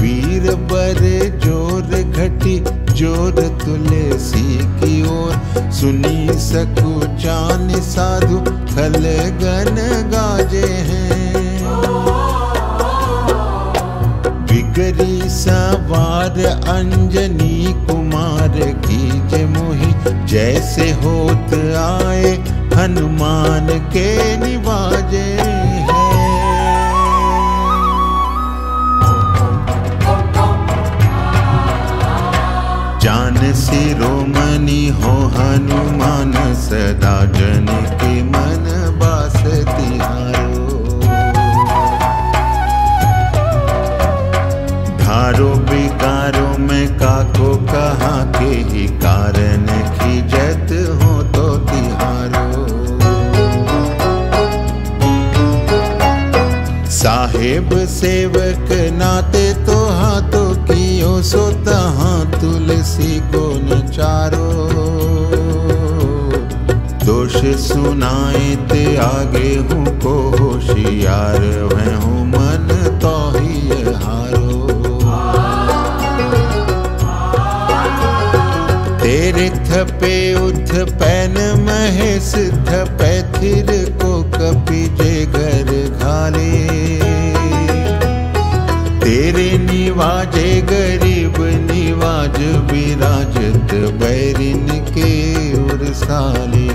वीर बर ज़ोर घटी ज़ोर तुलसी की ओर। सुनी सकु चान साधु खल गन गाजे हैं। बिगरी सवार अंजनी कुमार की जय मोहि, जैसे होत आए हनुमान के निवाजे। जान सिरोमणि हो, हनुमान सदा जन के मन बास तिहारो धारो बिकारो में काको कहा के ही कारण खिजत हो तो तिहारो। साहेब सेवक नाते कियो सो तहाँ तुलसी को नचारो दोष सुनाए ते आगे हूँ को होशियार, मैं हूँ मन तो ही हारो। तेरे थपे उथ पैन महेश, थपे थिर निवाजे, गरीब निवाज, विराजत बैरिन के उरसाले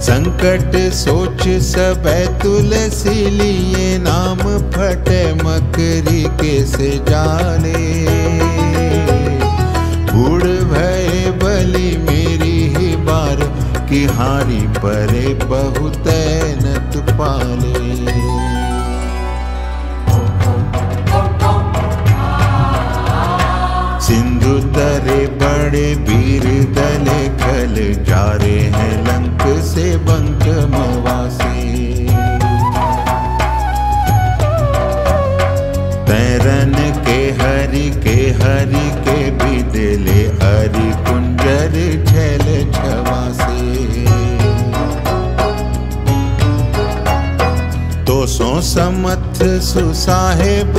संकट सोच सब तुलसी लिए, नाम फटे मकरी के से जाले। बूढ़ भय बलि मेरी ही बार, की हारी परे बहुत नत पाले। सिंधु तरे बड़े वीर दल खल जा रहे हैं लंक से बंक मवासे तैरन के हरि के हरि के भी दिले हरि कुंजर छल छवासे तो सो समथ सुसाहेब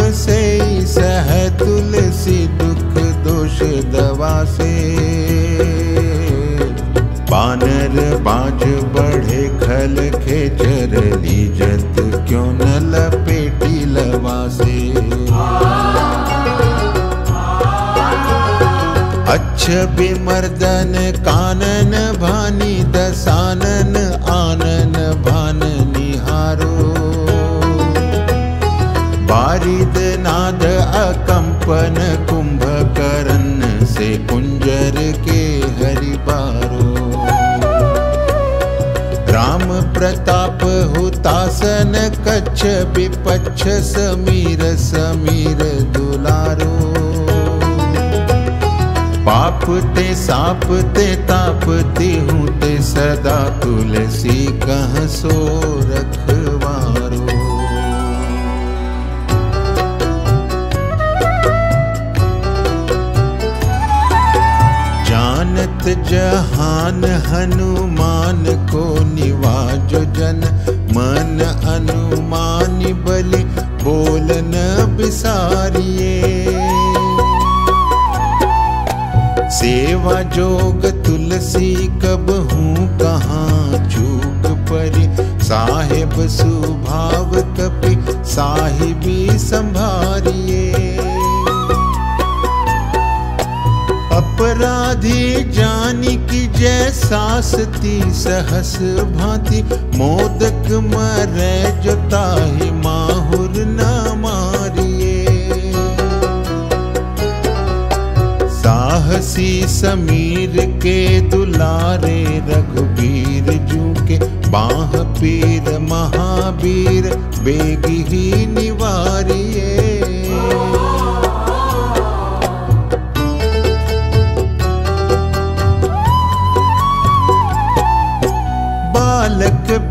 से। बानर बाज बढ़े खल खेचर लीजत क्यों न लपेटी लवा से कच्छ विमर्दन कानन भानी, दसानन आनन भान निहारो। बारिद नाद अकंपन प्रताप हुतासन कच्छ विपक्ष समीर समीर दुलारो। पाप ते साप ते ताप ते हूँ ते सदा तुलसी कह सो रखवारो जानत जहान हनुमान को निवाजो जन मन अनुमानी बलि बोलन बिसारिए। सेवा जोग तुलसी कब हूँ कहाँ चूक परी? साहेब सुभाव कपि साहिबी संभारिए। अपराधी जानी की जय सासती सहस भांति, मोदक मरे जोताही माहुर न मारिए। साहसी समीर के दुलारे रघुबीर जू के बाह पीर महावीर बेगी ही निवारिए।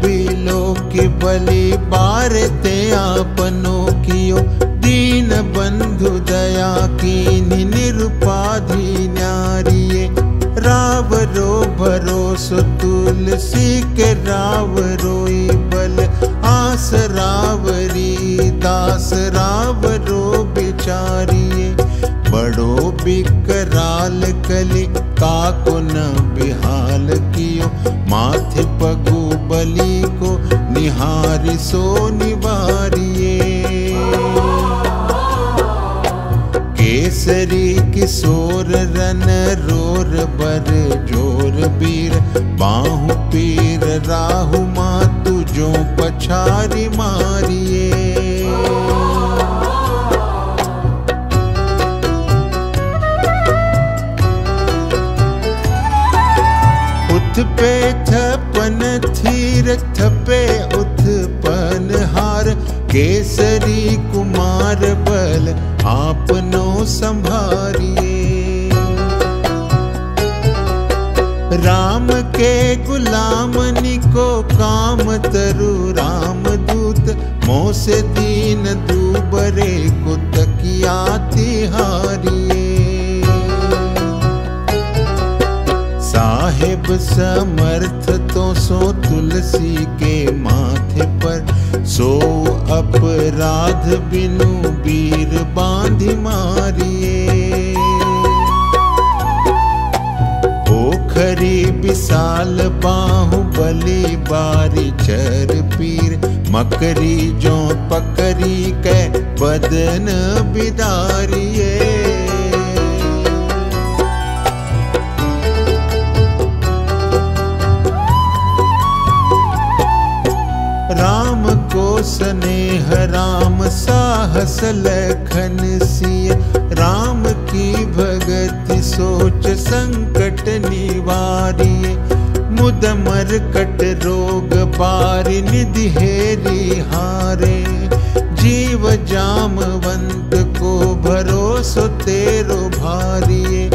बालक बिलो के बलि बारते आपनो कियो दीन बंधु दया की निरुपाधि न्यारिये। राव रो भरोसो तुलसी के राव रोई बल। आस रावरी दास राव रो बिचारिये बड़ो बिकराल कली काको न बिहाल कियो। माथे पगु बलि को निहारी सो निवारिए। केसरी किशोर रन रोर बर ज़ोर बीर। बाहु पीर राहु मातु जो पछारी मारिए। केसरी कुमार बल आपनो संभारिए। राम के गुलाम निको काम तरु, राम दूत मोह से दीन दूबरे को तकिया तिहारिए। साहेब समर्थ तो सो तुलसी के माथे पर सो अपराध बिनु वीर बांधि मारिए। ओखरी विशाल बाहु बलि बारी चर पीर मकरी जो पकरी के बदन बिदारिए स्नेह राम साहस लखन सिय राम की भगति सोच संकट निवारिय मुद मरकट रोग बारि निधि हेरी हारे। जीव जामवंत को भरोसो तेरो भारिये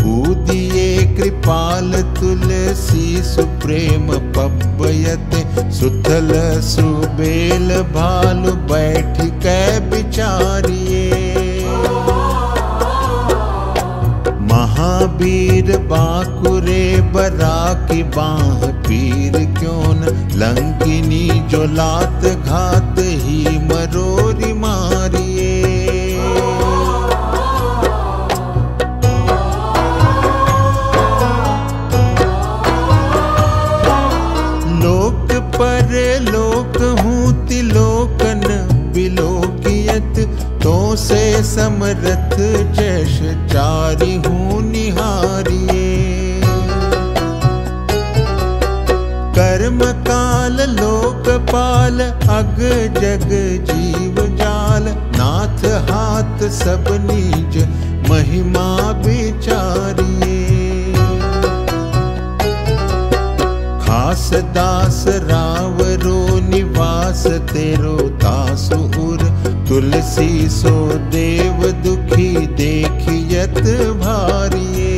कूदिए कृपाल तुलसी सुप्रेम पब्बयते सुथल सुबेल भालु बैठ के बिचारिए। महावीर बाकुरे बरा की बाह पीर क्यों न? लंकिनी जो लात घात ही मरोरी समरथ जश चारी हूँ निहारिये कर्म काल लोकपाल, अग, जग, जीव, जाल, नाथ, हाथ, सब निज महिमा बिचारिये खास दास रावरो निवास, तेरो दास उर तुलसी सो देव दुखी देखियत भारिये।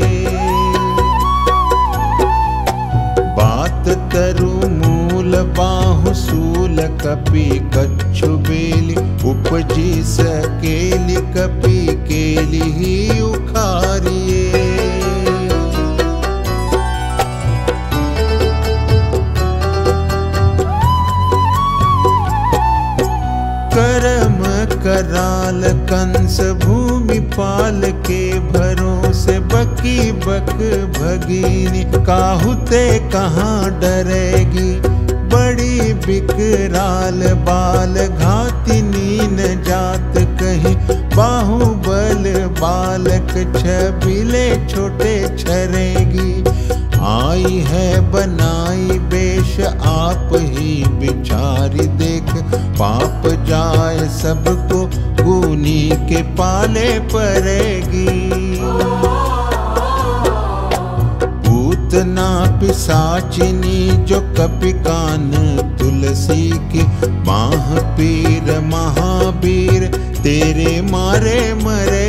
बात तरु मूल बाहु सूल कपि कच्छु बेली उपजी सकेली कपि केली कराल कंस भूमि पाल के भरोसे बकी बक भगीनी काहुते कहाँ डरेगी? बड़ी बिकराल बाल घाती नीन जात कहीं। बाहुबल बालक छबिले छोटे छरेगी। आई है बनाई बेश, आप ही बिचारी देख। पाप जाए सबको के पाले पड़ेगी। भूतना पिसाचिनी जो कपिकान तुलसी की माह पीर महावीर तेरे मारे मरेगी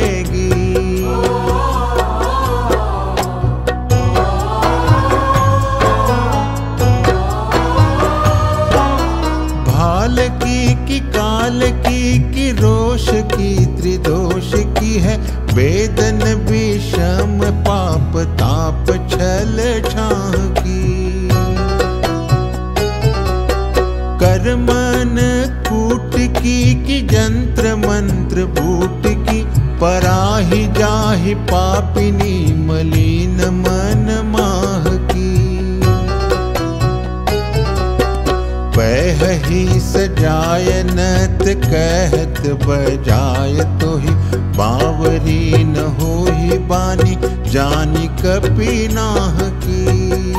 भाल की कि काल की कि रोष की त्रिदोष की है। वेदन विषम, पाप, ताप, छल, छाह की। कर्मन कूट की कि जंत्र मंत्र बूट की। पराही जाहि पापिनी मलिन मन माह वह ही सजायनत कहत बजाय तो ही बावरी न हो ही बानी, जानी कपि नाह की।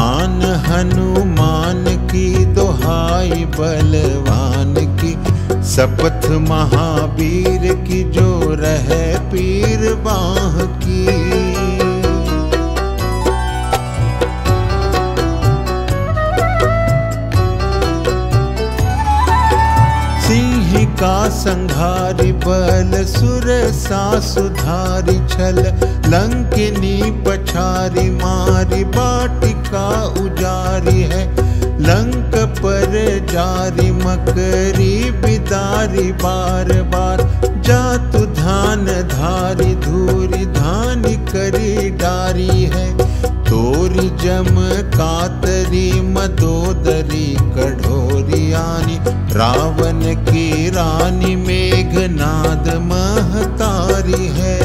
आन हनुमान की दोहाई बलवान की। सपथ महावीर की जो रह पीर बाह की। का संघारी बल, सुर सा सुधारी छल, लंकिनी पछारी मारी बाटिका उजारी है, लंक पर जारी, मकरी बिदारी, बार बार जातु धान धारी, धूरी धान करी डारी है, तोरी जम कातरी, मदोदरी कढ़ोरियानी रावण की रानी मेघनाद महतारी है।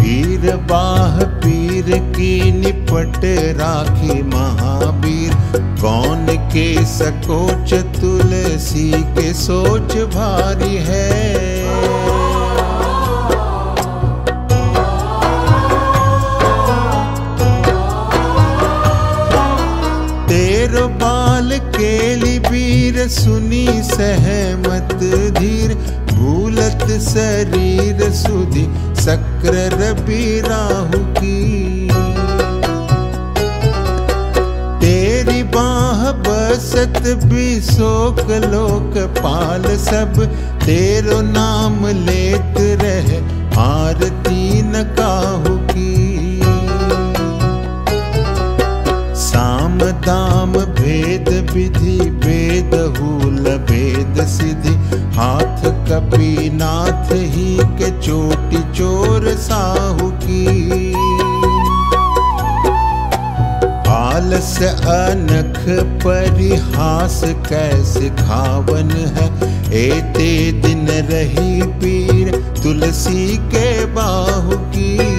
वीर बाह पीर की निपट राखी महावीर, कौन के सकोच तुलसी के सोच भारी है? बाल केली वीर सुनी सहमत धीर, भूलत शरीर सुधि शक्र रवि राहु की। तेरी बाह बसत बिसोक लोक पाल सब, तेरो नाम लेत रह आरती न काहू की। साम दाम भेद विधि भेद हूल भेद सिद्धि। हाथ कपि नाथ ही के चोटी चोर साहू की। आलस अनख परिहास कैसे खावन है? एते दिन रही पीर तुलसी के बाहु की।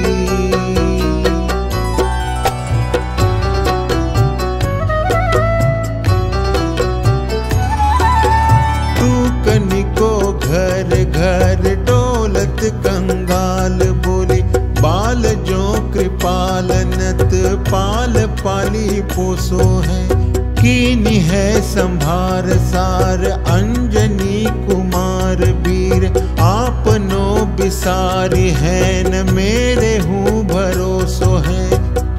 डोलत कंगाल बोली बाल जो कृपाल जानत पाल पाली पोसो है। कीनी है संभार सार, अंजनी कुमार वीर। आपनो बिसारी है न मेरे हूँ भरोसो है।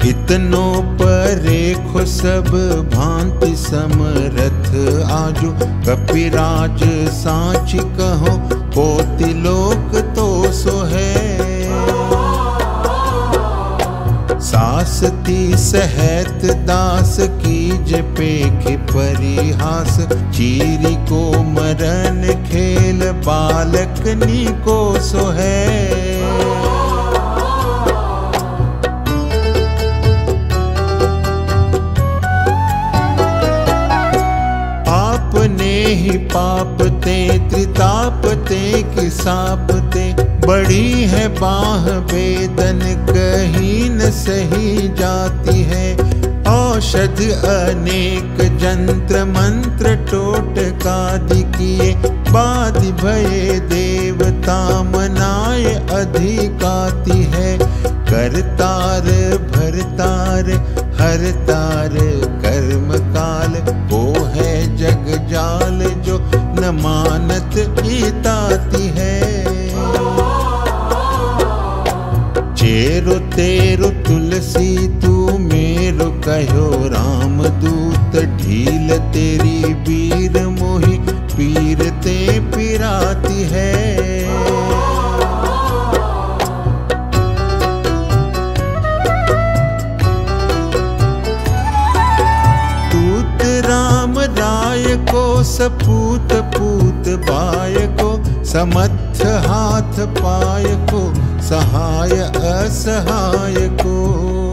इतनो परेखो सब भांति समरथ आजु। कपिराज साच कहो, कोति लोक तो सो है। सासती सहत, दास की पेख परिहास चीरी को मरन खेल बालक नी को सोहे। आपने ही पाप ते, त्रिताप ते कि साप बड़ी है बाह वेदन कहीं न सही जाती है। औषध अनेक जंत्र, मंत्र टोटकादि किए। बाद भये देवता मनाए अधिकाती है। करतार भरतार हरतार कर्म काल। वो है जग जाल जो न मानत ईताती कहो, राम दूत, ढील तेरी वीर मोही, पीर ते पिराती है। दूत राम राय को, सपूत पूत बाय को, समर्थ हाथ पाय को, सहाय असहाय को।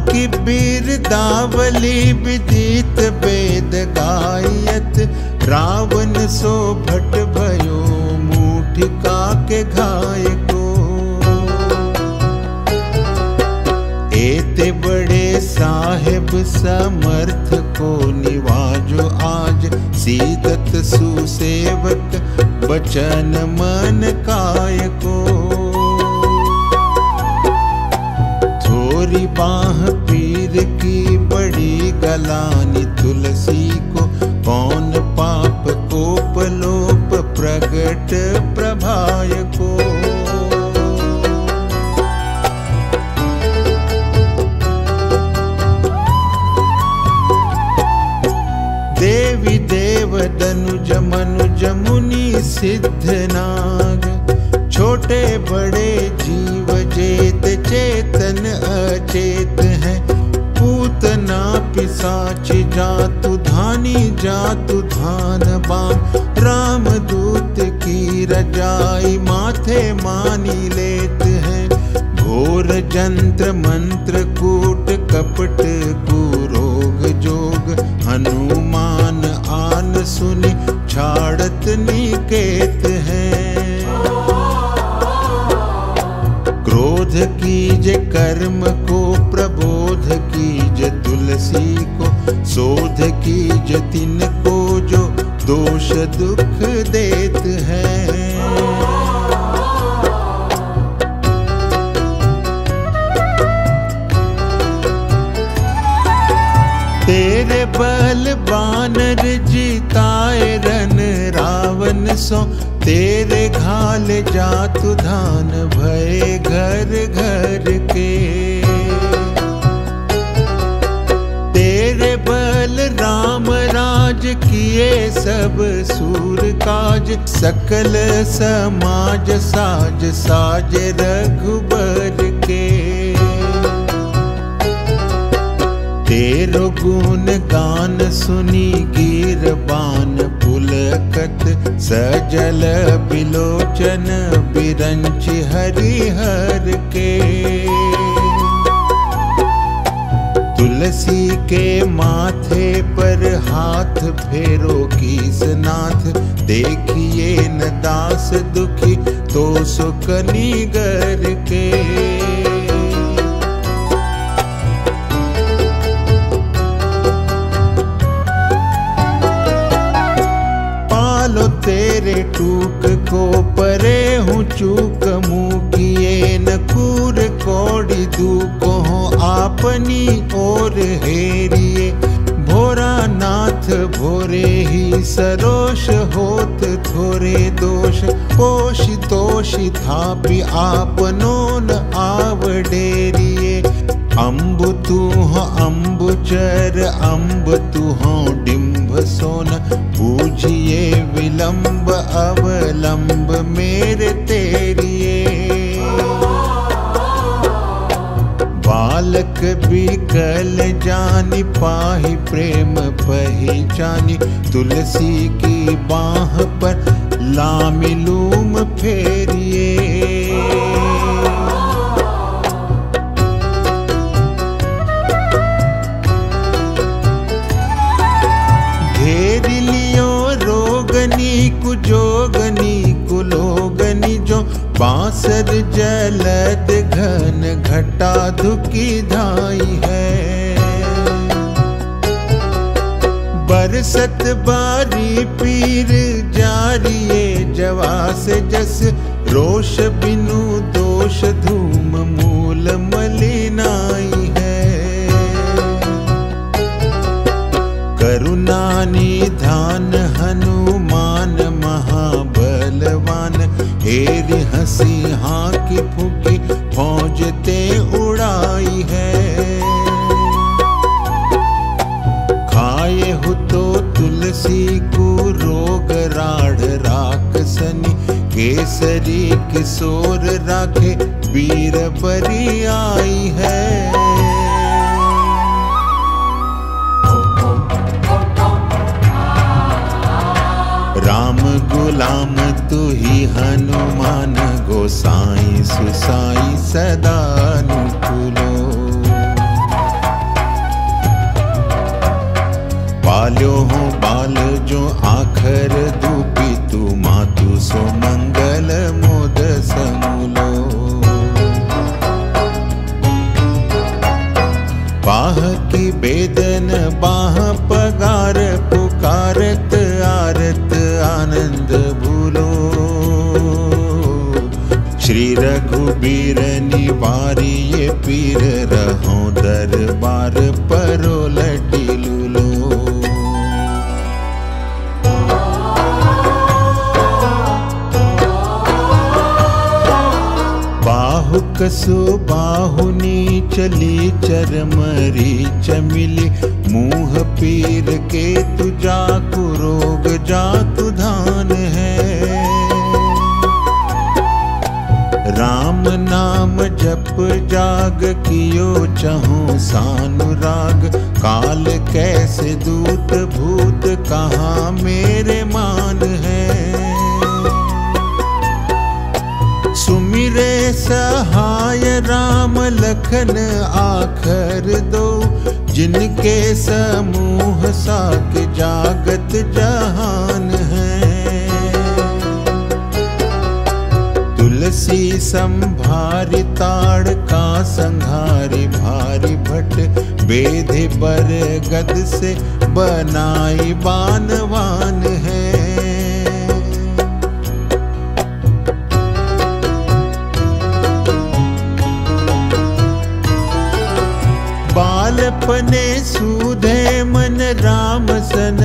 बाकी बिरदावली विदित वेद गायत। रावण सो भट भयो, मूठिका के घाय को एते बड़े साहेब समर्थ को निवाजो आज। सीदत सुसेवक बचन मन काय को थोरी बाह पीर की बड़ी गलानी तुलसी को कौन पाप कोप लोप प्रगट प्रभाय को? देवी देव दनुज मनुज मुनि सिद्ध नाग, छोटे बड़े जीव जेत चेतन अचेत है। पूतना पिसाच जातु धानी जातु धान बाम राम दूत की रजाई माथे मानी लेत है। घोर जंत्र मंत्र कूट कपट, कुरोग जोग। हनुमान आन सुनि, छाड़त निकेत कीजे कर्म को, प्रबोध कीजे तुलसी को, शोध कीजे तिन को जो दोष दुख देत है। तेरे घाल जातु धान भय घर घर के। तेरे बल राम राज किए सब सूर काज, सकल समाज साज साज रघुबर के। तेरो गुण गान सुनी गिर बान सजल बिलोचन बिरंच हरिहर के। तुलसी के माथे पर हाथ फेरो कीसनाथ, देखिए न दास दुखी तो सुकनी गर के। अपनी ओर हेरिए। भोरा नाथ भोरे ही सरोष होत थोरे दोष। पोष तोषि थापि आपनो न आवडेरिए अम्ब तू हो अम्ब चर, अम्ब तू हो डिम्ब सोन। बूझिए विलंब अवलंब मेरे तेरिए। बालक भी कल जानी, पाही प्रेम पहचानी तुलसी की बाह पर लामिलूम फेरिए। बांसर जलद घन घटा धुकी धाई है। बरसत बारी पीर जारिए जवास जस। रोष बिनु दोष धूम मूल मलिनाई है। करुणा निधान हनुमान महाबलवान। हेर हँसी हाकी फूकी फौजते उड़ाई है। खाए हो तो तुलसी को रोग राड राख सनी केसरी किशोर राखे वीर परी आई है। गुलाम तू ही हनुमान गोसाई सुसाई सदा अनुकूलो पालो हो बाल जो आखर दूपी, तू मातु सो रघुबीर निवारी ये पीर रहो दरबार परो कसो बाहुनी चली चरमरी चमिली, मुँह पीर के तुझा कुरोग जातु नाम जप जाग कियो चहु सानुराग। काल कैसे दूत भूत, कहाँ मेरे मान है? सुमिरे सहाय राम लखन आखर दो, जिनके समूह साक जागत जहान तुलसी संभारी ताड़ का संघारी भारी भट बेधे गद से बनाई बानवान है। बालपने सूधे मन राम सन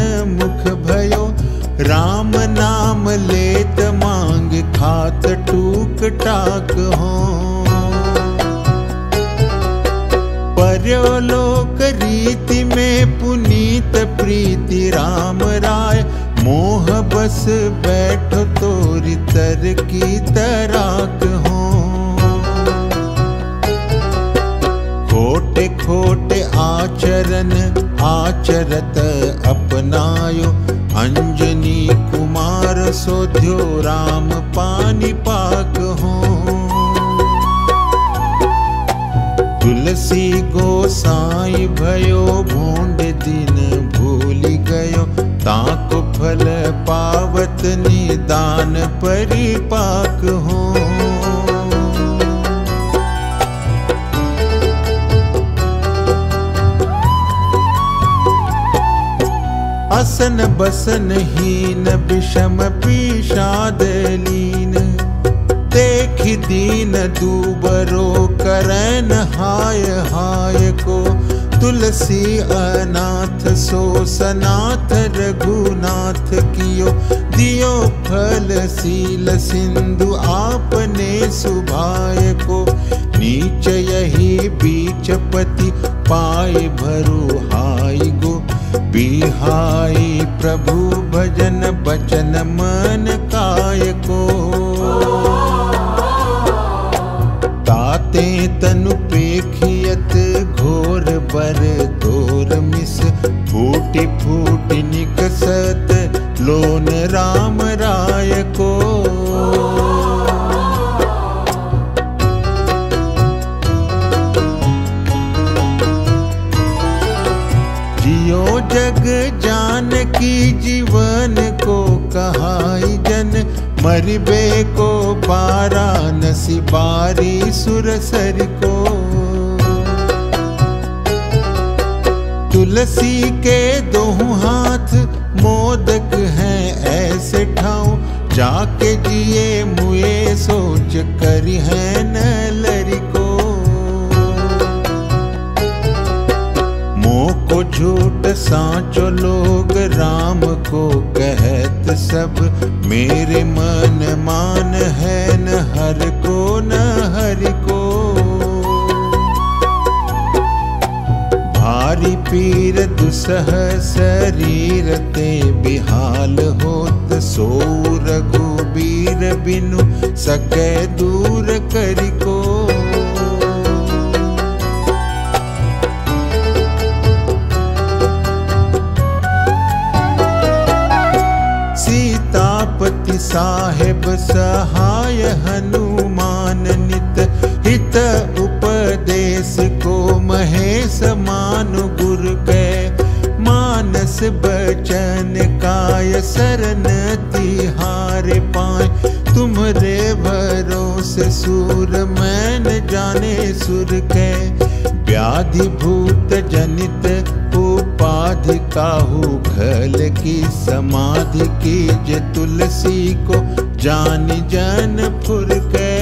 आचरण आचरत अपनायो। अंजनी कुमार सोध्यो राम पानी पाक हो। तुलसी गोसाई भयो भोंड दिन भूली गयो। ताको फल पावत निदान परिपाक हो असन बसन हीन विषम पिषाद लीन देख दीन दूबरो करन हाय हाय को। तुलसी अनाथ सो सनाथ रघुनाथ कियो। दियो फल सील सिंधु आपने सुभाय को। नीच यही बीच पति पाए भरु गो बिहाई प्रभु भजन बचन मन काय को। ताते तनु पेखियत को बारा नसी बारी सुरसर को। तुलसी के दो हाथ मोदक हैं ऐसे ठाऊं, जाके जिए मुए सोच करी है न लरी को। मोह को झूठ साचो लोग राम को कहत सब मेरे मन मान है न हर को न हरि को। भारी पीर दुसह शरीर ते बिहाल होत सो रघुबीर बिनु सकै दूर व्याधि भूत जनित उपाधि काहू, खल की समाधि की जे तुलसी को, जान जन फुर के।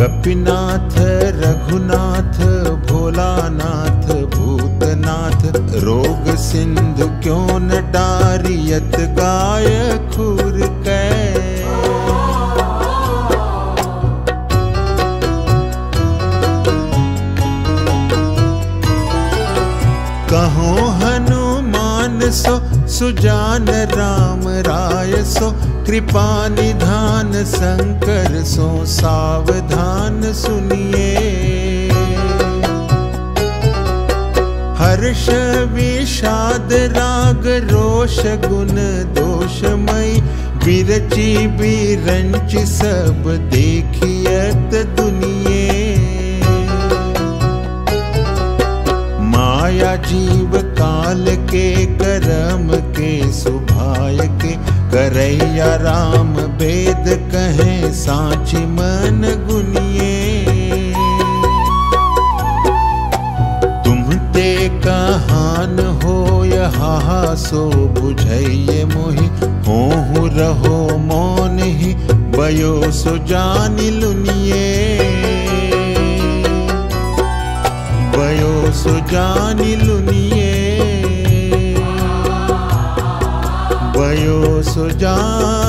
कपिनाथ, रघुनाथ, भोलानाथ, भूतनाथ, रोग सिंधु क्यों न डारियत गाय खुर सो, सुजान राम राय सो, कृपा निधान शंकर सो, सावधान सुनिए। हर्ष विषाद राग रोष गुण दोषमय, बिरची बिरंच सब देखियत काल के करम के, सुभाय के। करैया राम वेद कहे, साची मन गुनिए। तुम ते कहान हो, यहा सो बुझैये मोहि। होहु रहो मौन ही, बयो सो जानि लुनिए। सुजानि लुनिए। सुजान